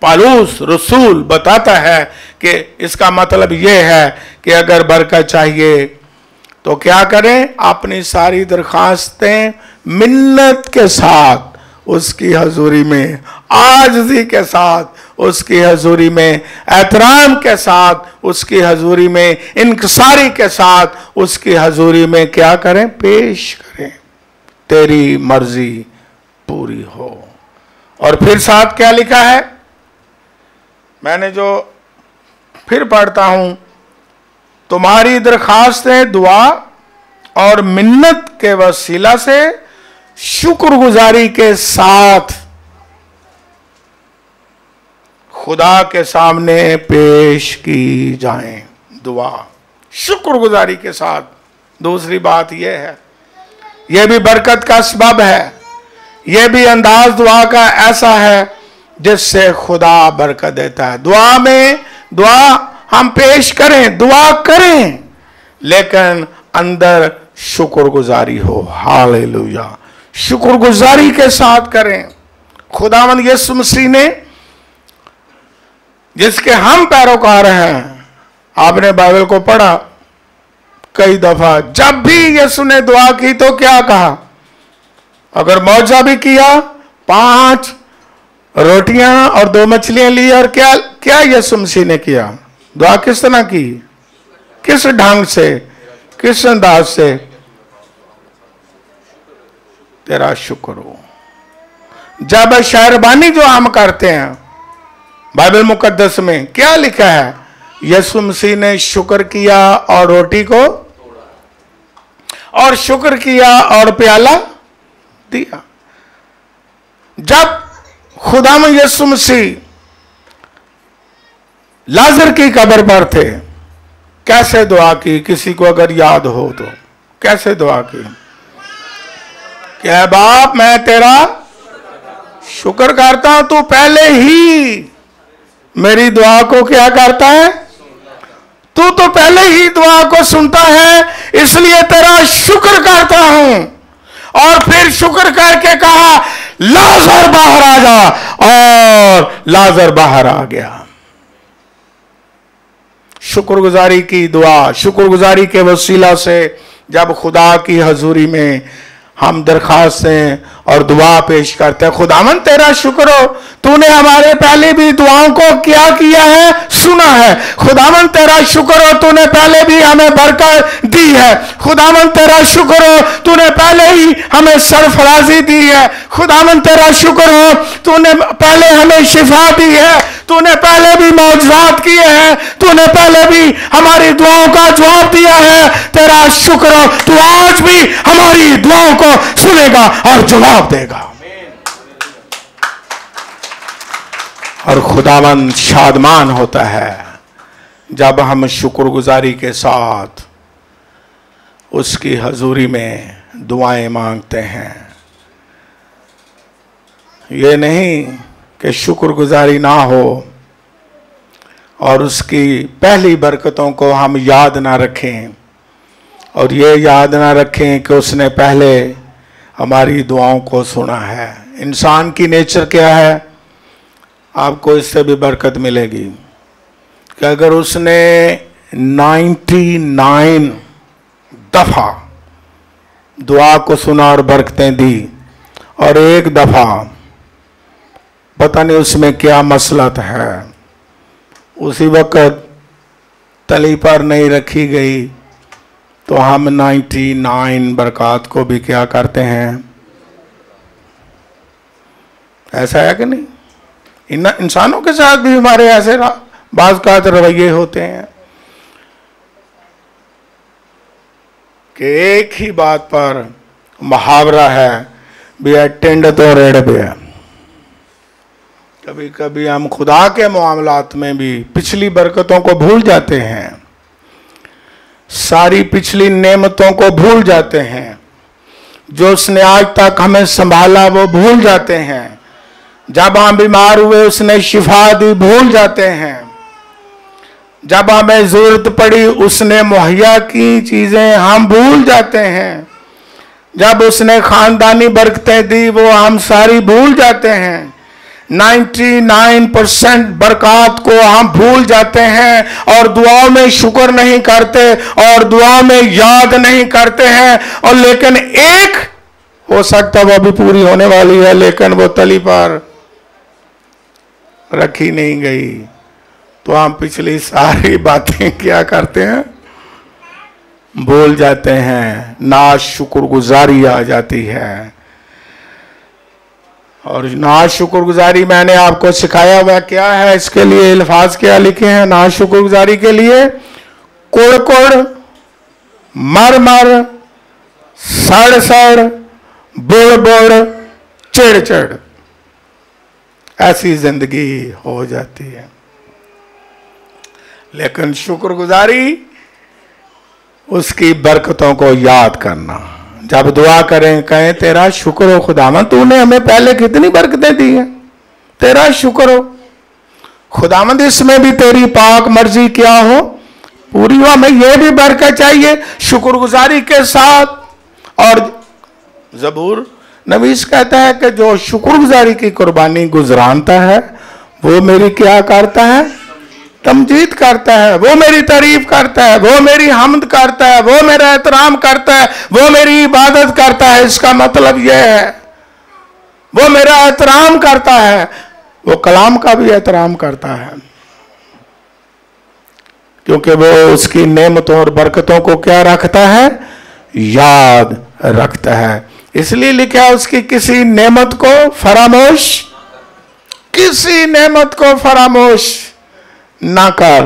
پالوس رسول بتاتا ہے کہ اس کا مطلب یہ ہے کہ اگر برکت چاہیے تو کیا کریں؟ اپنی ساری درخواستیں منت کے ساتھ اس کی حضوری میں، آجزی کے ساتھ اس کی حضوری میں، احترام کے ساتھ اس کی حضوری میں، انکساری کے ساتھ اس کی حضوری میں کیا کریں؟ پیش کریں۔ تیری مرضی پوری ہو۔ اور پھر ساتھ کیا لکھا ہے؟ میں نے جو پھر پڑھتا ہوں، تمہاری درخواستیں دعا اور منت کے وسیلہ سے شکر گزاری کے ساتھ خدا کے سامنے پیش کی جائیں دعا، شکر گزاری کے ساتھ۔ دوسری بات یہ ہے، یہ بھی برکت کا سبب ہے، یہ بھی انداز دعا کا ایسا ہے جس سے خدا برکت دیتا ہے۔ دعا میں دعا ہم پیش کریں، دعا کریں، لیکن اندر شکر گزاری ہو۔ ہاللویا شکر گزاری کے ساتھ کریں۔ خدا مند یسو مسیح نے جس کے ہم پیروکار ہیں، آپ نے بائبل کو پڑھا۔ کئی دفعہ جب بھی یسو نے دعا کی تو کیا کہا؟ اگر موجہ بھی کیا، پانچ روٹیاں اور دو مچھلیاں لی اور کیا یسو یسمسی نے کیا؟ دعا کس طرح کی؟ کس ڈھنگ سے؟ کس انداز سے؟ تیرا شکر ہو۔ جب شہربانی جو عام کرتے ہیں، بائبل مقدس میں کیا لکھا ہے؟ یسو مسیح نے شکر کیا اور روٹی کو اور شکر کیا اور پیالہ دیا۔ جب خدا میں یسو مسیح لازر کی قبر پر تھے۔ کیسے دعا کی؟ کسی کو اگر یاد ہو تو۔ کیسے دعا کی؟ کہ اے باپ، میں تیرا شکر کرتا ہوں، تو پہلے ہی میری دعا کو کیا کرتا ہے؟ تو تو پہلے ہی دعا کو سنتا ہے، اس لیے تیرا شکر کرتا ہوں۔ اور پھر شکر کر کے کہا لازر باہر آ جا اور لازر باہر آ گیا۔ شکر گزاری کی دعا شکر گزاری کے وسیلہ سے جب خدا کی حضوری میں ہم درخواستیں اور دعا پیش کرتے ہیں خداون تیرا شکر ہو۔ تو نے ہمارے پہلے بھی دعاؤں کو کیا کیا ہے؟ سنا ہے۔ خداون تیرا شکر ہو۔ تو نے پہلے بھی ہمیں برکت دی ہے۔ خداون تیرا شکر ہو۔ تو نے پہلے ہی ہمیں سرفرازی دی ہے۔ خداون تیرا شکر ہو۔ تو نے پہلے ہمیں شفا دی ہے۔ تو نے پہلے بھی معجزات کیے ہیں۔ تو نے پہلے بھی ہماری دعاؤں کا جواب دیا ہے۔ تیرا شکر ہو۔ تو آج بھی ہماری دعاؤں کو سنے گا اور جواب جواب دے گا۔ اور خداون شادمان ہوتا ہے۔ جب ہم شکر گزاری کے ساتھ اس کی حضوری میں دعائیں مانگتے ہیں، یہ نہیں کہ شکر گزاری نہ ہو اور اس کی پہلی برکتوں کو ہم یاد نہ رکھیں۔ اور یہ یاد نہ رکھیں کہ اس نے پہلے ہماری دعاؤں کو سنا ہے۔ انسان کی نیچر کیا ہے؟ آپ کو اس سے بھی برکت ملے گی کہ اگر اس نے نائنٹی نائن دفعہ دعا کو سنا اور برکتیں دی اور ایک دفعہ پتہ نہیں اس میں کیا مسلط ہے۔ اسی وقت تلی پر نہیں رکھی گئی۔ تو ہم نائنٹی نائن برکات کو بھی کیا کرتے ہیں؟ ایسا ہے کہ نہیں؟ انسانوں کے ساتھ بھی ہمارے ایسے بعض کا رویے ہوتے ہیں۔ کہ ایک ہی بات پر محاورہ ہے، بھی اٹینڈ تو ریڈ بھی ہے۔ کبھی کبھی ہم خدا کے معاملات میں بھی پچھلی برکتوں کو بھول جاتے ہیں۔ ساری پچھلی نعمتوں کو بھول جاتے ہیں۔ جو اس نے آج تک ہمیں سنبھالا وہ بھول جاتے ہیں۔ جب ہم بیمار ہوئے، اس نے شفا دی، بھول جاتے ہیں۔ جب ہمیں ضرورت پڑی، اس نے مہیا کی چیزیں، ہم بھول جاتے ہیں۔ جب اس نے خاندانی برکتیں دی، وہ ہم ساری بھول جاتے ہیں۔ نائنٹی نائن پرسینٹ برکات کو ہم بھول جاتے ہیں اور دعاؤں میں شکر نہیں کرتے اور دعا میں یاد نہیں کرتے ہیں اور لیکن ایک ہو سکتا وہ بھی پوری ہونے والی ہے لیکن وہ تلی پر رکھی نہیں گئی۔ تو ہم پچھلی ساری باتیں کیا کرتے ہیں؟ بول جاتے ہیں نا شکر گزاری آ جاتی ہے۔ اور ناز شکر گزاری میں نے آپ کو سکھایا ہوا کیا ہے اس کے لیے الفاظ کیا لکھے ہیں؟ ناز شکر گزاری کے لیے کوڑ کوڑ، مر مر، سڑ سڑ بڑ بڑ چڑ چڑ ایسی زندگی ہو جاتی ہے۔ لیکن شکر گزاری اس کی برکتوں کو یاد کرنا۔ جب دعا کریں، کہیں تیرا شکر ہو خدا تو نے ہمیں پہلے کتنی برکتیں دی ہیں؟ تیرا شکر ہو۔ خدا مند اس میں بھی تیری پاک مرضی کیا ہو؟ پوری ہوا ہمیں یہ بھی برکت چاہیے شکر گزاری کے ساتھ۔ اور زبور، نویس کہتا ہے کہ جو شکر گزاری کی قربانی گزرانتا ہے، وہ میری کیا کرتا ہے؟ تمجید کرتا ہے، وہ میری تعریف کرتا ہے، وہ میری حمد کرتا ہے، وہ میرا احترام کرتا ہے، وہ میری عبادت کرتا ہے۔ اس کا مطلب یہ ہے، وہ میرا احترام کرتا ہے، وہ کلام کا بھی احترام کرتا ہے۔ کیونکہ وہ اس کی نعمتوں اور برکتوں کو کیا رکھتا ہے؟ یاد رکھتا ہے۔ اس لیے لکھا اس کی کسی نعمت کو فراموش، کسی نعمت کو فراموش۔ نہ کر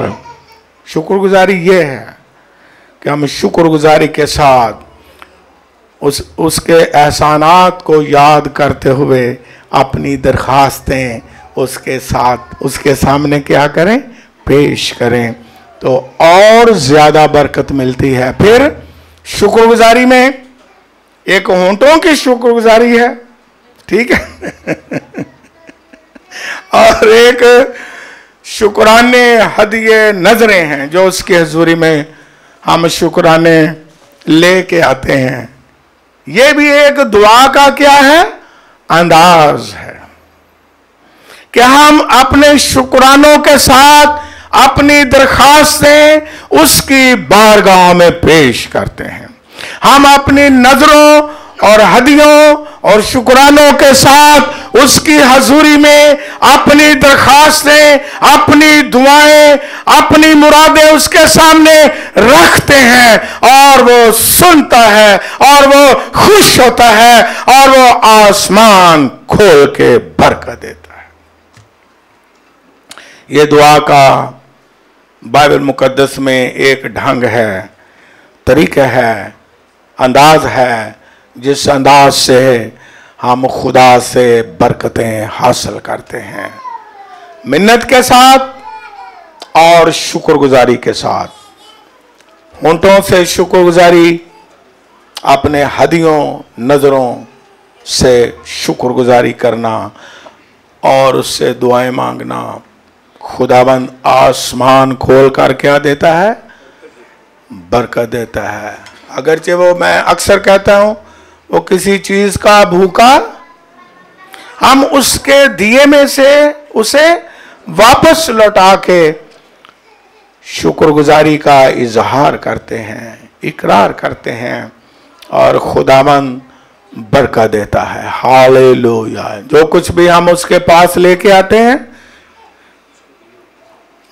شکر گزاری یہ ہے کہ ہم شکر گزاری کے ساتھ اس اس کے احسانات کو یاد کرتے ہوئے اپنی درخواستیں اس کے ساتھ، اس کے سامنے کیا کریں، پیش کریں۔ تو اور زیادہ برکت ملتی ہے۔ پھر شکر گزاری میں ایک ہونٹوں کی شکر گزاری ہے، ٹھیک ہے؟ اور ایک شکرانے ہدیے نظریں ہیں جو اس کی حضوری میں ہم شکرانے لے کے آتے ہیں۔ یہ بھی ایک دعا کا کیا ہے؟ انداز ہے کہ ہم اپنے شکرانوں کے ساتھ اپنی درخواستیں اس کی بارگاہ میں پیش کرتے ہیں۔ ہم اپنی نظروں اور ہدیوں اور شکرانوں کے ساتھ اس کی حضوری میں اپنی درخواستیں، اپنی دعائیں، اپنی مرادیں اس کے سامنے رکھتے ہیں اور وہ سنتا ہے اور وہ خوش ہوتا ہے اور وہ آسمان کھول کے برکت دیتا ہے۔ یہ دعا کا بائبل مقدس میں ایک ڈھنگ ہے، طریقہ ہے، انداز ہے۔ جس انداز سے ہم خدا سے برکتیں حاصل کرتے ہیں۔ منت کے ساتھ اور شکر گزاری کے ساتھ۔ ہونٹوں سے شکر گزاری، اپنے ہدیوں، نظروں سے شکر گزاری کرنا اور اس سے دعائیں مانگنا خدا بند آسمان کھول کر کیا دیتا ہے؟ برکت دیتا ہے۔ اگرچہ وہ میں اکثر کہتا ہوں وہ کسی چیز کا بھوکا، ہم اس کے دیے میں سے اسے واپس لوٹا کے شکر گزاری کا اظہار کرتے ہیں، اقرار کرتے ہیں اور خدا مند برکت دیتا ہے۔ ہالے جو کچھ بھی ہم اس کے پاس لے کے آتے ہیں،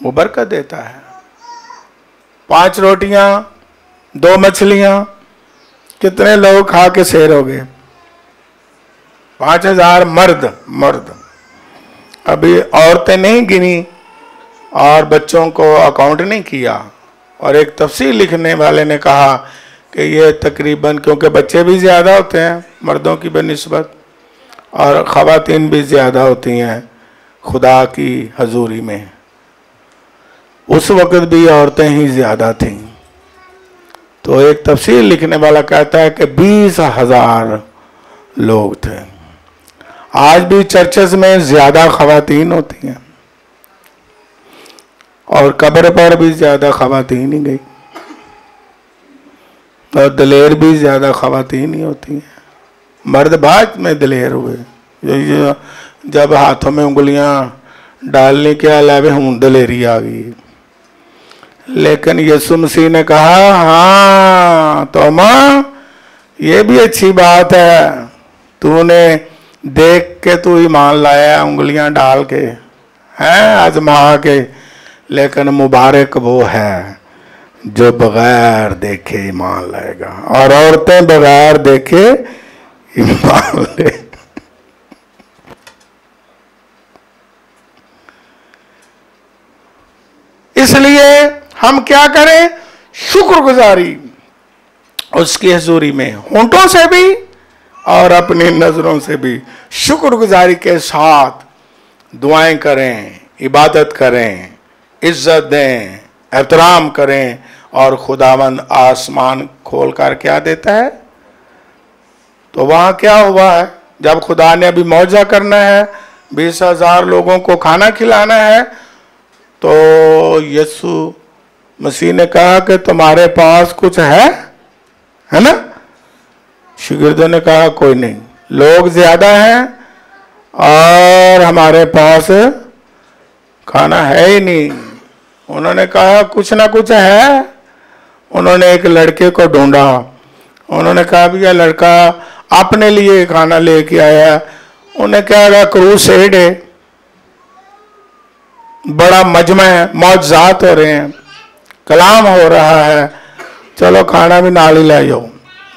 وہ برکت دیتا ہے۔ پانچ روٹیاں، دو مچھلیاں کتنے لوگ کھا کے سیر ہو گئے؟ پانچ ہزار مرد مرد۔ ابھی عورتیں نہیں گنی اور بچوں کو اکاؤنٹ نہیں کیا۔ اور ایک تفصیل لکھنے والے نے کہا کہ یہ تقریباً کیونکہ بچے بھی زیادہ ہوتے ہیں، مردوں کی بہ نسبت، اور خواتین بھی زیادہ ہوتی ہیں خدا کی حضوری میں۔ اس وقت بھی عورتیں ہی زیادہ تھیں۔ تو ایک تفصیل لکھنے والا کہتا ہے کہ بیس ہزار لوگ تھے۔ آج بھی چرچز میں زیادہ خواتین ہوتی ہیں۔ اور قبر پر بھی زیادہ خواتین ہی گئی۔ اور دلیر بھی زیادہ خواتین ہی ہوتی ہیں۔ مرد بات میں دلیر ہوئے۔ جب ہاتھوں میں انگلیاں ڈالنے کے علاوہ ہوں، دلیری آ گئی۔ لیکن یسو مسیح نے کہا ہاں تو ماں یہ بھی اچھی بات ہے۔ تو نے دیکھ کے تو ایمان لایا، انگلیاں ڈال کے، ہیں، آزما کے۔ لیکن مبارک وہ ہے جو بغیر دیکھے ایمان لائے گا۔ اور عورتیں بغیر دیکھے ایمان لے اس لیے ہم کیا کریں؟ شکر گزاری۔ اس کی حضوری میں ہونٹوں سے بھی اور اپنی نظروں سے بھی شکر گزاری کے ساتھ دعائیں کریں، عبادت کریں، عزت دیں، احترام کریں اور خداوند آسمان کھول کر کیا دیتا ہے؟ تو وہاں کیا ہوا ہے؟ جب خدا نے ابھی موجہ کرنا ہے، بیس ہزار لوگوں کو کھانا کھلانا ہے، تو یسو مسیح نے کہا کہ تمہارے پاس کچھ ہے؟ ہے نا؟ شگردوں نے کہا، کوئی نہیں۔ لوگ زیادہ ہیں اور ہمارے پاس کھانا ہے ہی نہیں۔ انہوں نے کہا، کچھ نہ کچھ ہے۔ انہوں نے ایک لڑکے کو ڈھونڈا۔ انہوں نے کہا بھی یہ لڑکا اپنے لیے کھانا لے کے آیا۔ انہیں کہا گا کروسیڈ ہے، بڑا مجمع ہے موجزات ہو رہے ہیں۔ کلام ہو رہا ہے چلو کھانا بھی نال ہی لے جاؤ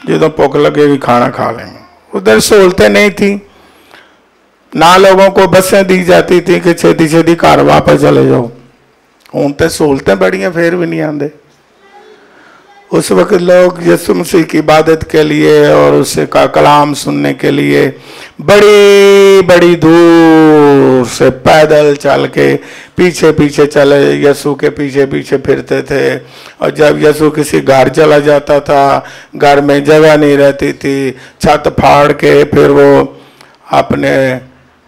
جدو پک لگے بھی کھانا کھا لیں گے ادھر سہولتیں نہیں تھیں نہ لوگوں کو بسیں دی جاتی تھی کہ چھتی چھتی گھر واپس چلے جاؤ ہوں تو سہولتیں بڑی ہیں پھر بھی نہیں آتے اس وقت لوگ یسو مسیح کی عبادت کے لیے اور اس کا کلام سننے کے لیے بڑی بڑی دور سے پیدل چل کے پیچھے پیچھے چلے یسو کے پیچھے پیچھے پھرتے تھے۔ اور جب یسو کسی گھر چلا جاتا تھا، گھر میں جگہ نہیں رہتی تھی، چھت پھاڑ کے پھر وہ اپنے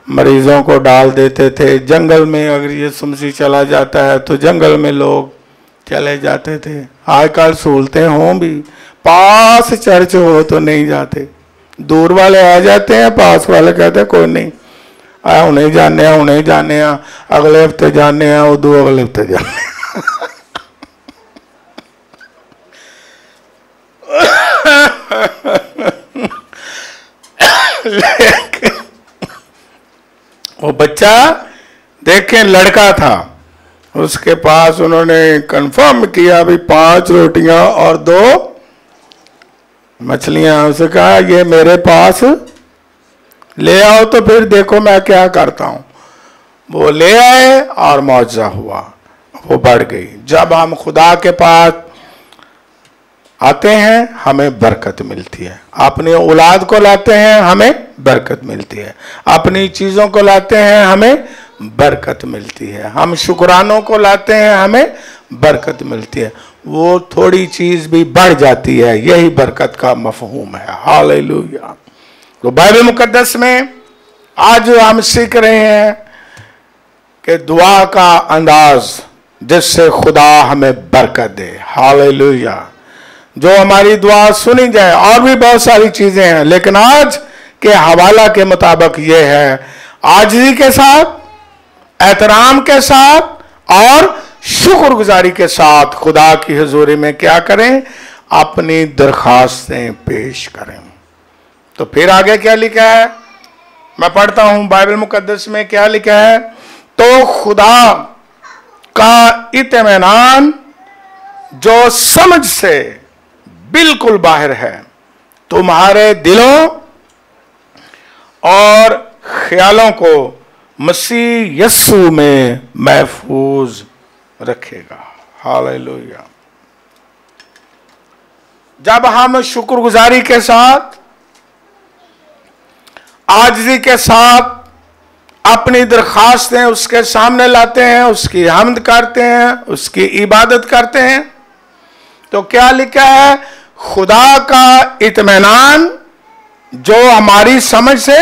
مریضوں کو ڈال دیتے تھے۔ جنگل میں اگر یسو مسیح چلا جاتا ہے تو جنگل میں لوگ چلے جاتے تھے۔ آج کل سہولتیں ہوں بھی۔ پاس چرچ ہو تو نہیں جاتے۔ دور والے آ جاتے ہیں، پاس والے کہتے ہیں، کوئی نہیں۔ آیا انہیں جانے ہیں انہیں جانے ہیں۔ اگلے ہفتے جانے ہیں وہ دو اگلے ہفتے جانے ہیں۔ وہ بچہ دیکھیں، لڑکا تھا۔ اس کے پاس انہوں نے کنفرم کیا بھی پانچ روٹیاں اور دو مچھلیاں۔ اسے کہا، یہ میرے پاس لے آؤ تو پھر دیکھو میں کیا کرتا ہوں۔ وہ لے آئے اور معاوضہ ہوا۔ وہ بڑھ گئی۔ جب ہم خدا کے پاس آتے ہیں، ہمیں برکت ملتی ہے۔ اپنی اولاد کو لاتے ہیں، ہمیں برکت ملتی ہے۔ اپنی چیزوں کو لاتے ہیں، ہمیں برکت ملتی ہے۔ ہم شکرانوں کو لاتے ہیں، ہمیں برکت ملتی ہے۔ وہ تھوڑی چیز بھی بڑھ جاتی ہے، یہی برکت کا مفہوم ہے۔ ہاللویہ تو بائبل مقدس میں آج ہم سیکھ رہے ہیں کہ دعا کا انداز جس سے خدا ہمیں برکت دے۔ ہاللویہ جو ہماری دعا سنی جائے، اور بھی بہت ساری چیزیں ہیں، لیکن آج کے حوالہ کے مطابق یہ ہے۔ آجزی کے ساتھ احترام کے ساتھ اور شکر گزاری کے ساتھ خدا کی حضوری میں کیا کریں؟ اپنی درخواستیں پیش کریں۔ تو پھر آگے کیا لکھا ہے؟ میں پڑھتا ہوں بائبل مقدس میں کیا لکھا ہے؟ تو خدا کا اطمینان جو سمجھ سے بالکل باہر ہے، تمہارے دلوں اور خیالوں کو مسیح یسو میں محفوظ رکھے گا۔ ہاللویہ جب ہم شکر گزاری کے ساتھ، آجزی کے ساتھ اپنی درخواستیں اس کے سامنے لاتے ہیں، اس کی حمد کرتے ہیں، اس کی عبادت کرتے ہیں، تو کیا لکھا ہے؟ خدا کا اطمینان جو ہماری سمجھ سے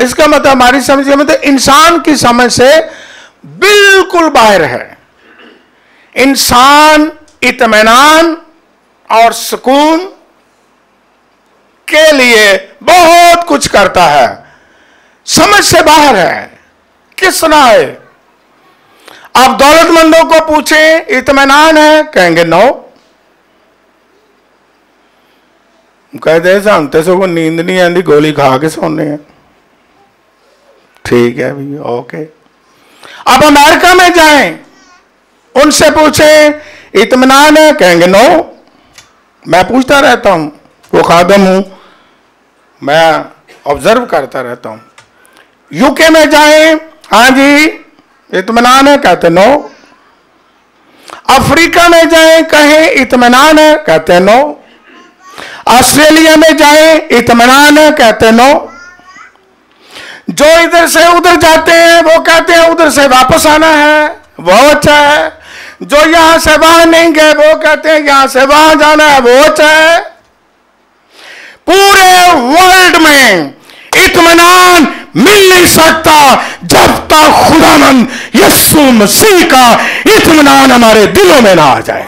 اس کا مطلب ہماری سمجھ سے مطلب انسان کی سمجھ سے بالکل باہر ہے۔ انسان اطمینان اور سکون کے لیے بہت کچھ کرتا ہے۔ سمجھ سے باہر ہے۔ کس طرح ہے؟ آپ دولت مندوں کو پوچھیں، اطمینان ہے؟ کہیں گے نو۔ کہتے ہیں سانتے نیند نہیں آتی، گولی کھا کے سونے ہیں۔ ٹھیک ہے بھائی اوکے۔ آپ امریکہ میں جائیں۔ ان سے پوچھیں، اطمینان ہے؟ کہیں گے نو۔ میں پوچھتا رہتا ہوں، وہ خادم ہوں۔ میں آبزرو کرتا رہتا ہوں۔ یو کے میں جائیں۔ ہاں جی اطمینان ہے؟ کہتے نو۔ افریقہ میں جائیں، کہیں اطمینان ہے؟ کہتے نو۔ آسٹریلیا میں جائیں، اطمینان ہے؟ کہتے نو۔ جو ادھر سے ادھر جاتے ہیں، وہ کہتے ہیں ادھر سے واپس آنا ہے، وہ اچھا ہے۔ جو یہاں سے وہاں نہیں گئے، وہ کہتے ہیں یہاں سے وہاں جانا ہے، وہ اچھا ہے۔ پورے ورلڈ میں اطمینان مل نہیں سکتا جب تک خدا مند یسو مسیح کا اطمینان ہمارے دلوں میں نہ آ جائے۔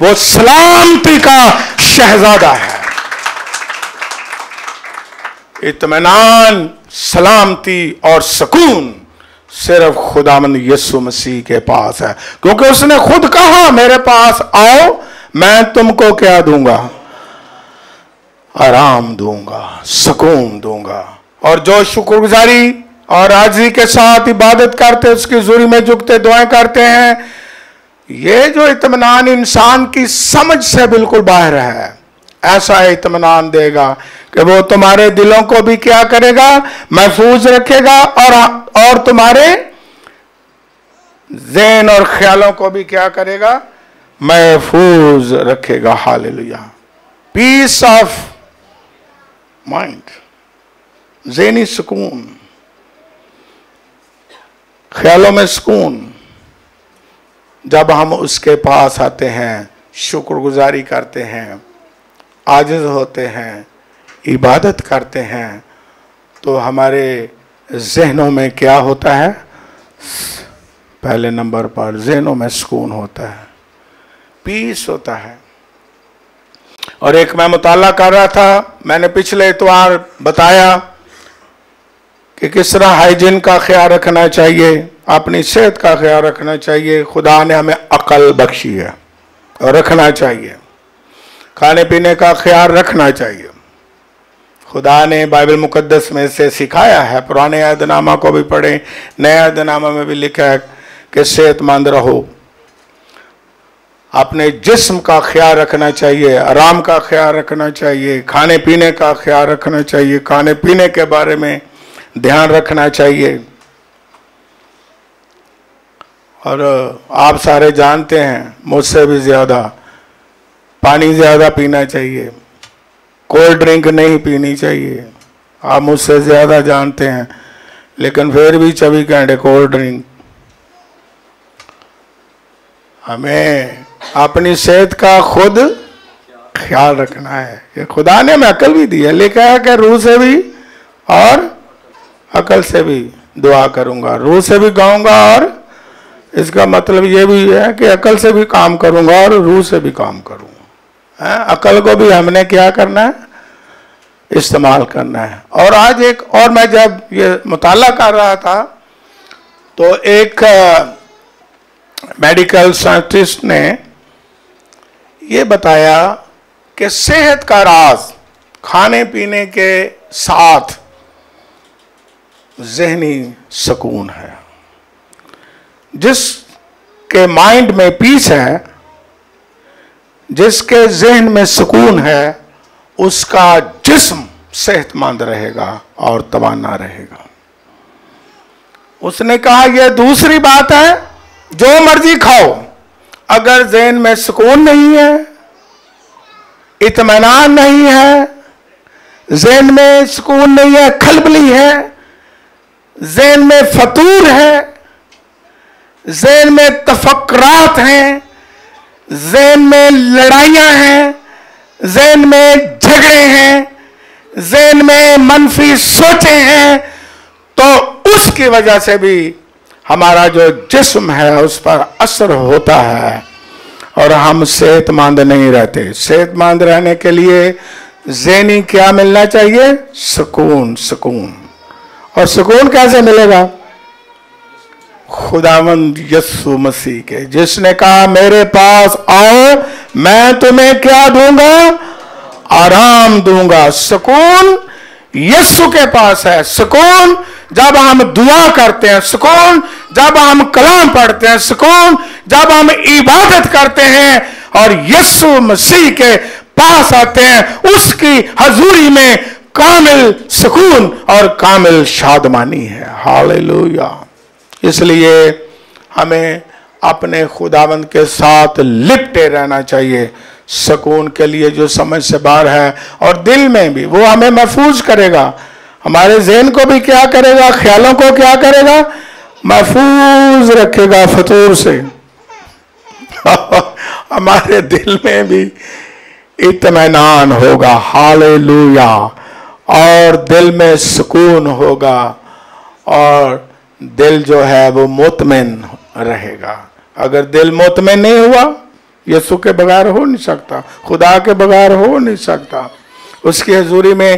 وہ سلامتی کا شہزادہ ہے۔ اطمینان سلامتی اور سکون صرف خدا مند یسو مسیح کے پاس ہے۔ کیونکہ اس نے خود کہا، میرے پاس آؤ، میں تم کو کیا دوں گا؟ آرام دوں گا، سکون دوں گا۔ اور جو شکر گزاری اور آجی کے ساتھ عبادت کرتے، اس کی زوری میں جھکتے، دعائیں کرتے ہیں، یہ جو اطمینان انسان کی سمجھ سے بالکل باہر ہے۔ ایسا اطمینان دے گا کہ وہ تمہارے دلوں کو بھی کیا کرے گا، محفوظ رکھے گا اور اور تمہارے ذہن اور خیالوں کو بھی کیا کرے گا؟ محفوظ رکھے گا۔ حاللویہ پیس آف مائنڈ ذہنی سکون۔ خیالوں میں سکون۔ جب ہم اس کے پاس آتے ہیں، شکر گزاری کرتے ہیں آجز ہوتے ہیں، عبادت کرتے ہیں، تو ہمارے ذہنوں میں کیا ہوتا ہے؟ پہلے نمبر پر، ذہنوں میں سکون ہوتا ہے پیس ہوتا ہے۔ اور ایک میں مطالعہ کر رہا تھا، میں نے پچھلے اتوار بتایا کہ کس طرح ہائیجین کا خیال رکھنا چاہیے، اپنی صحت کا خیال رکھنا چاہیے، خدا نے ہمیں عقل بخشی ہے اور رکھنا چاہیے۔ کھانے پینے کا خیال رکھنا چاہیے۔ خدا نے بائبل مقدس میں سے سکھایا ہے، پرانے عہد نامہ کو بھی پڑھیں، نئے عہد نامہ میں بھی لکھا ہے کہ صحت مند رہو۔ اپنے جسم کا خیال رکھنا چاہیے، آرام کا خیال رکھنا چاہیے، کھانے پینے کا خیال رکھنا چاہیے، کھانے پینے کے بارے میں دھیان رکھنا چاہیے۔ اور آپ سارے جانتے ہیں، مجھ سے بھی زیادہ۔ پانی زیادہ پینا چاہیے۔ کولڈ ڈرنک نہیں پینی چاہیے۔ آپ مجھ سے زیادہ جانتے ہیں، لیکن پھر بھی چوبیس گھنٹے کولڈ ڈرنک ہمیں اپنی صحت کا خود خیال رکھنا ہے۔ یہ خدا نے ہمیں عقل بھی دی ہے۔ لکھا ہے کہ روح سے بھی اور عقل سے بھی دعا کروں گا۔ روح سے بھی گاؤں گا اور اس کا مطلب یہ بھی ہے کہ عقل سے بھی کام کروں گا اور روح سے بھی کام کروں گا۔ عقل کو بھی ہم نے کیا کرنا ہے؟ استعمال کرنا ہے۔ اور آج ایک اور میں جب یہ مطالعہ کر رہا تھا، تو ایک میڈیکل سائنٹسٹ نے یہ بتایا کہ صحت کا راز کھانے پینے کے ساتھ ذہنی سکون ہے۔ جس کے مائنڈ میں پیس ہے جس کے ذہن میں سکون ہے، اس کا جسم صحت مند رہے گا اور توانا رہے گا۔ اس نے کہا، یہ دوسری بات ہے، جو مرضی کھاؤ۔ اگر ذہن میں سکون نہیں ہے، اطمینان نہیں ہے، ذہن میں سکون نہیں ہے، کھلبلی ہے، ذہن میں فطور ہے، ذہن میں تفکرات ہیں ذہن میں لڑائیاں ہیں، ذہن میں جھگڑے ہیں، ذہن میں منفی سوچے ہیں، تو اس کی وجہ سے بھی ہمارا جو جسم ہے، اس پر اثر ہوتا ہے اور ہم صحت مند نہیں رہتے۔ صحت مند رہنے کے لیے ذہنی کیا ملنا چاہیے؟ سکون سکون۔ اور سکون کیسے ملے گا؟ خداوند یسو مسیح کے۔ جس نے کہا، میرے پاس آؤ، میں تمہیں کیا دوں گا؟ آرام دوں گا۔ سکون یسو کے پاس ہے۔ سکون جب ہم دعا کرتے ہیں، سکون جب ہم کلام پڑھتے ہیں، سکون جب ہم عبادت کرتے ہیں اور یسو مسیح کے پاس آتے ہیں، اس کی حضوری میں کامل سکون اور کامل شادمانی ہے۔ ہاللویہ اس لیے ہمیں اپنے خداوند کے ساتھ لپٹے رہنا چاہیے۔ سکون کے لیے جو سمجھ سے باہر ہے اور دل میں بھی وہ ہمیں محفوظ کرے گا۔ ہمارے ذہن کو بھی کیا کرے گا؟ خیالوں کو کیا کرے گا؟ محفوظ رکھے گا فطور سے۔ ہمارے دل میں بھی اطمینان ہوگا۔ حال اور دل میں سکون ہوگا۔ اور دل جو ہے وہ مطمئن رہے گا۔ اگر دل مطمئن نہیں ہوا یسو کے بغیر ہو نہیں سکتا، خدا کے بغیر ہو نہیں سکتا۔ اس کی حضوری میں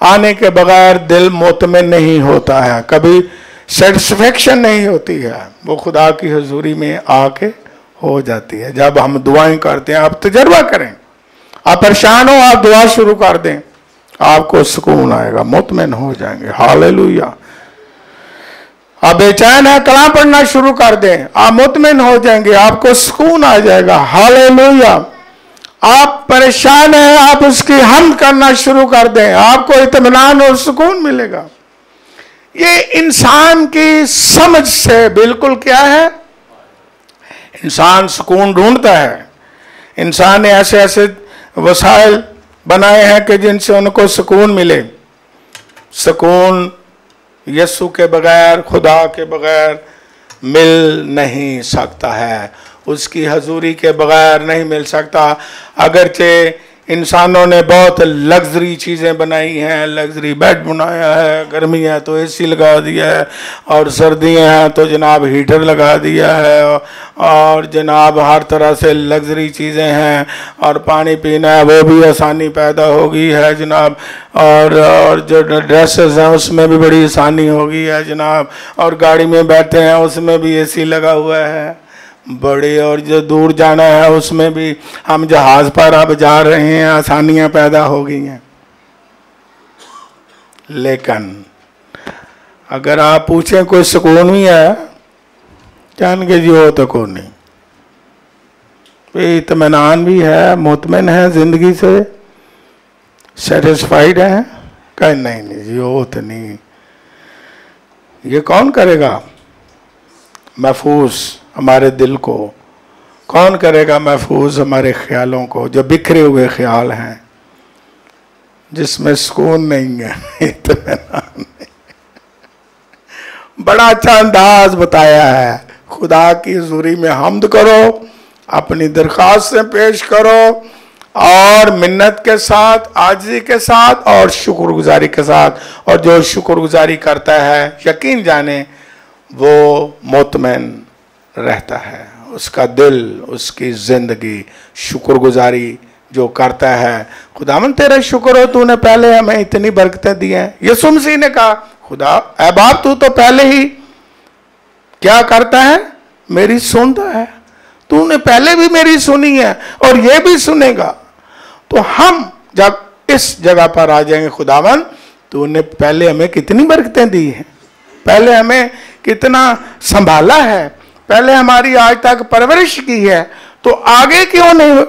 آنے کے بغیر دل مطمئن نہیں ہوتا ہے۔ کبھی سیٹسفیکشن نہیں ہوتی ہے۔ وہ خدا کی حضوری میں آ کے ہو جاتی ہے۔ جب ہم دعائیں کرتے ہیں، آپ تجربہ کریں۔ آپ پریشان ہو آپ دعا شروع کر دیں۔ آپ کو سکون آئے گا، مطمئن ہو جائیں گے۔ حال آپ بے چین ہے، کلام پڑھنا شروع کر دیں۔ آپ مطمئن ہو جائیں گے، آپ کو سکون آ جائے گا۔ ہالے آپ پریشان ہیں، آپ اس کی حمد کرنا شروع کر دیں۔ آپ کو اطمینان اور سکون ملے گا۔ یہ انسان کی سمجھ سے بالکل کیا ہے؟ انسان سکون ڈھونڈتا ہے۔ انسان نے ایسے ایسے وسائل بنائے ہیں کہ جن سے ان کو سکون ملے۔ سکون یسو کے بغیر، خدا کے بغیر مل نہیں سکتا ہے۔ اس کی حضوری کے بغیر نہیں مل سکتا۔ اگرچہ انسانوں نے بہت لگزری چیزیں بنائی ہیں، لگزری بیڈ بنایا ہے، گرمی ہے تو اے سی لگا دیا ہے اور سردی ہیں تو جناب ہیٹر لگا دیا ہے اور جناب ہر طرح سے لگزری چیزیں ہیں اور پانی پینا ہے، وہ بھی آسانی پیدا ہو گئی ہے جناب اور اور جو ڈریسز ہیں اس میں بھی بڑی آسانی ہو گئی ہے جناب اور گاڑی میں بیٹھے ہیں، اس میں بھی اے سی لگا ہوا ہے۔ بڑے اور جو دور جانا ہے، اس میں بھی ہم جہاز پر اب جا رہے ہیں، آسانیاں پیدا ہو گئی ہیں۔ لیکن اگر آپ پوچھیں کوئی سکون بھی ہے، جان کے جی ہو تو کون نہیں۔ اطمینان بھی ہے، مطمئن ہے زندگی سے سیٹسفائیڈ ہیں۔ کہ نہیں جی ہو تو نہیں۔ یہ کون کرے گا؟ محفوظ ہمارے دل کو۔ کون کرے گا محفوظ ہمارے خیالوں کو جو بکھرے ہوئے خیال ہیں؟ جس میں سکون نہیں ہے۔ اطمینان بڑا اچھا انداز بتایا ہے۔ خدا کی حضوری میں حمد کرو، اپنی درخواستیں پیش کرو اور منت کے ساتھ، آجزی کے ساتھ اور شکر گزاری کے ساتھ۔ اور جو شکر گزاری کرتا ہے، یقین جانے وہ مطمئن رہتا ہے۔ اس کا دل، اس کی زندگی شکر گزاری جو کرتا ہے۔ خدا من تیرا شکر ہو، تو نے پہلے ہمیں اتنی برکتیں دی ہیں۔ یہ سمسی نے کہا، خدا، اے باپ، تو تو پہلے ہی کیا کرتا ہے؟ میری سنتا ہے۔ تو نے پہلے بھی میری سنی ہے اور یہ بھی سنے گا۔ تو ہم جب اس جگہ پر آ جائیں گے خداون تو نے پہلے ہمیں کتنی برکتیں دی ہیں۔ پہلے ہمیں کتنا سنبھالا ہے، پہلے ہماری آج تک پرورش کی ہے، تو آگے کیوں نہیں؟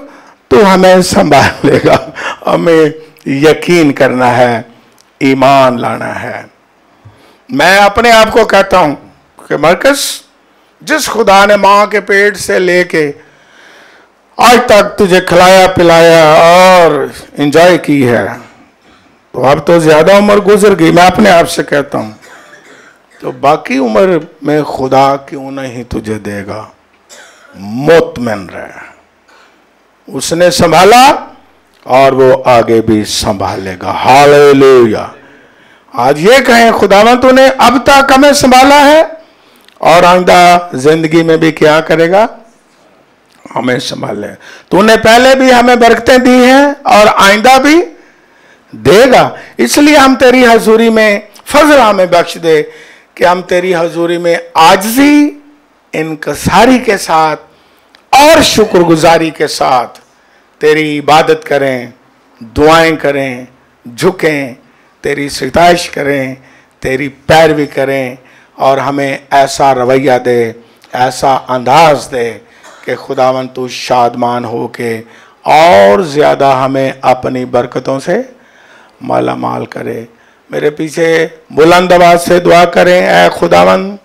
تو ہمیں سنبھال لے گا، ہمیں یقین کرنا ہے، ایمان لانا ہے۔ میں اپنے آپ کو کہتا ہوں کہ مرکز، جس خدا نے ماں کے پیٹ سے لے کے آج تک تجھے کھلایا، پلایا اور انجوائے کی ہے، تو اب تو زیادہ عمر گزر گئی۔ میں اپنے آپ سے کہتا ہوں تو باقی عمر میں خدا کیوں نہیں تجھے دے گا؟ مطمئن رہ۔ اس نے سنبھالا اور وہ آگے بھی سنبھالے گا۔ ہاللویا آج یہ کہیں خدا تو نے اب تک ہمیں سنبھالا ہے اور آئندہ زندگی میں بھی کیا کرے گا؟ ہمیں سنبھالے۔ تو نے پہلے بھی ہمیں برکتیں دی ہیں اور آئندہ بھی دے گا۔ اس لیے ہم تیری حضوری میں فضل ہمیں بخش دے۔ کہ ہم تیری حضوری میں آجزی انکساری کے ساتھ اور شکر گزاری کے ساتھ تیری عبادت کریں، دعائیں کریں، جھکیں، تیری ستائش کریں، تیری پیروی کریں اور ہمیں ایسا رویہ دے، ایسا انداز دے کہ خداون تو شادمان ہو کے اور زیادہ ہمیں اپنی برکتوں سے مالا مال کرے۔ میرے پیچھے بلند آباد سے دعا کریں، اے خداون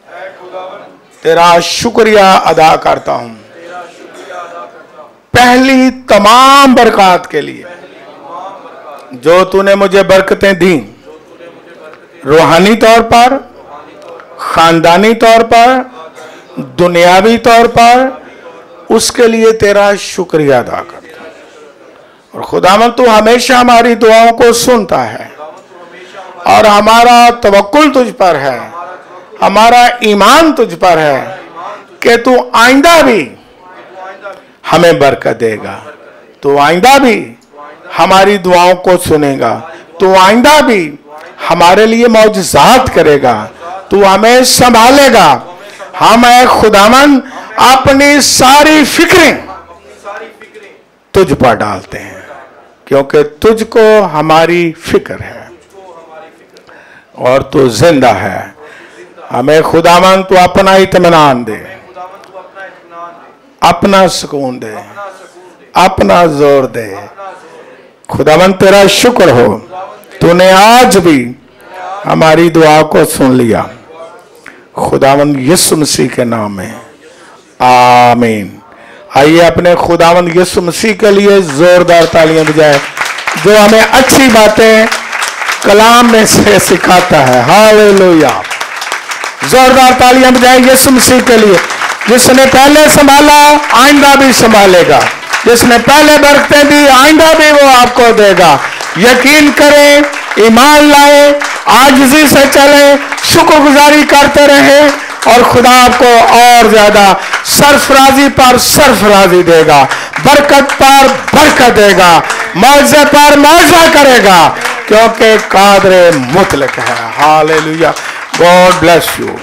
تیرا شکریہ ادا کرتا ہوں۔ پہلی تمام برکات کے لیے جو تو نے مجھے برکتیں دیں، روحانی طور پر، خاندانی طور پر، دنیاوی طور پر، اس کے لیے تیرا شکریہ ادا کرتا ہوں۔ اور خداون تو ہمیشہ ہماری دعاؤں کو سنتا ہے۔ اور ہمارا توکل تجھ پر ہے۔ ہمارا ایمان تجھ پر ہے کہ تو آئندہ بھی ہمیں برکت دے گا۔ تو آئندہ بھی ہماری دعاؤں کو سنے گا۔ تو آئندہ بھی ہمارے لیے معجزات کرے گا۔ تو ہمیں سنبھالے گا۔ ہم اے خداون اپنی ساری فکریں تجھ پر ڈالتے ہیں۔ کیونکہ تجھ کو ہماری فکر ہے۔ اور تو زندہ ہے۔ ہمیں خدا من تو اپنا اطمینان دے۔ اپنا سکون دے۔ اپنا زور دے۔ خدا من تیرا شکر ہو۔ تو نے آج بھی ہماری دعا کو سن لیا۔ خداون یسو مسیح کے نام ہے آمین۔ آئیے اپنے خداوند یسو مسیح کے لیے زوردار تعلیم بجائے جو ہمیں اچھی باتیں کلام میں سے سکھاتا ہے۔ ہاللویا زوردار تالیاں بجائیں یسو مسیح کے لیے۔ جس نے پہلے سنبھالا، آئندہ بھی سنبھالے گا۔ جس نے پہلے برکتیں دی، آئندہ بھی وہ آپ کو دے گا۔ یقین کریں، ایمان لائے آجزی سے چلیں، شکر گزاری کرتے رہیں اور خدا آپ کو اور زیادہ سرفرازی پر سرفرازی دے گا۔ برکت پر برکت دے گا۔ معاوضے پر معاوضہ کرے گا۔ کیونکہ قادر مطلق ہے۔ Hallelujah God bless you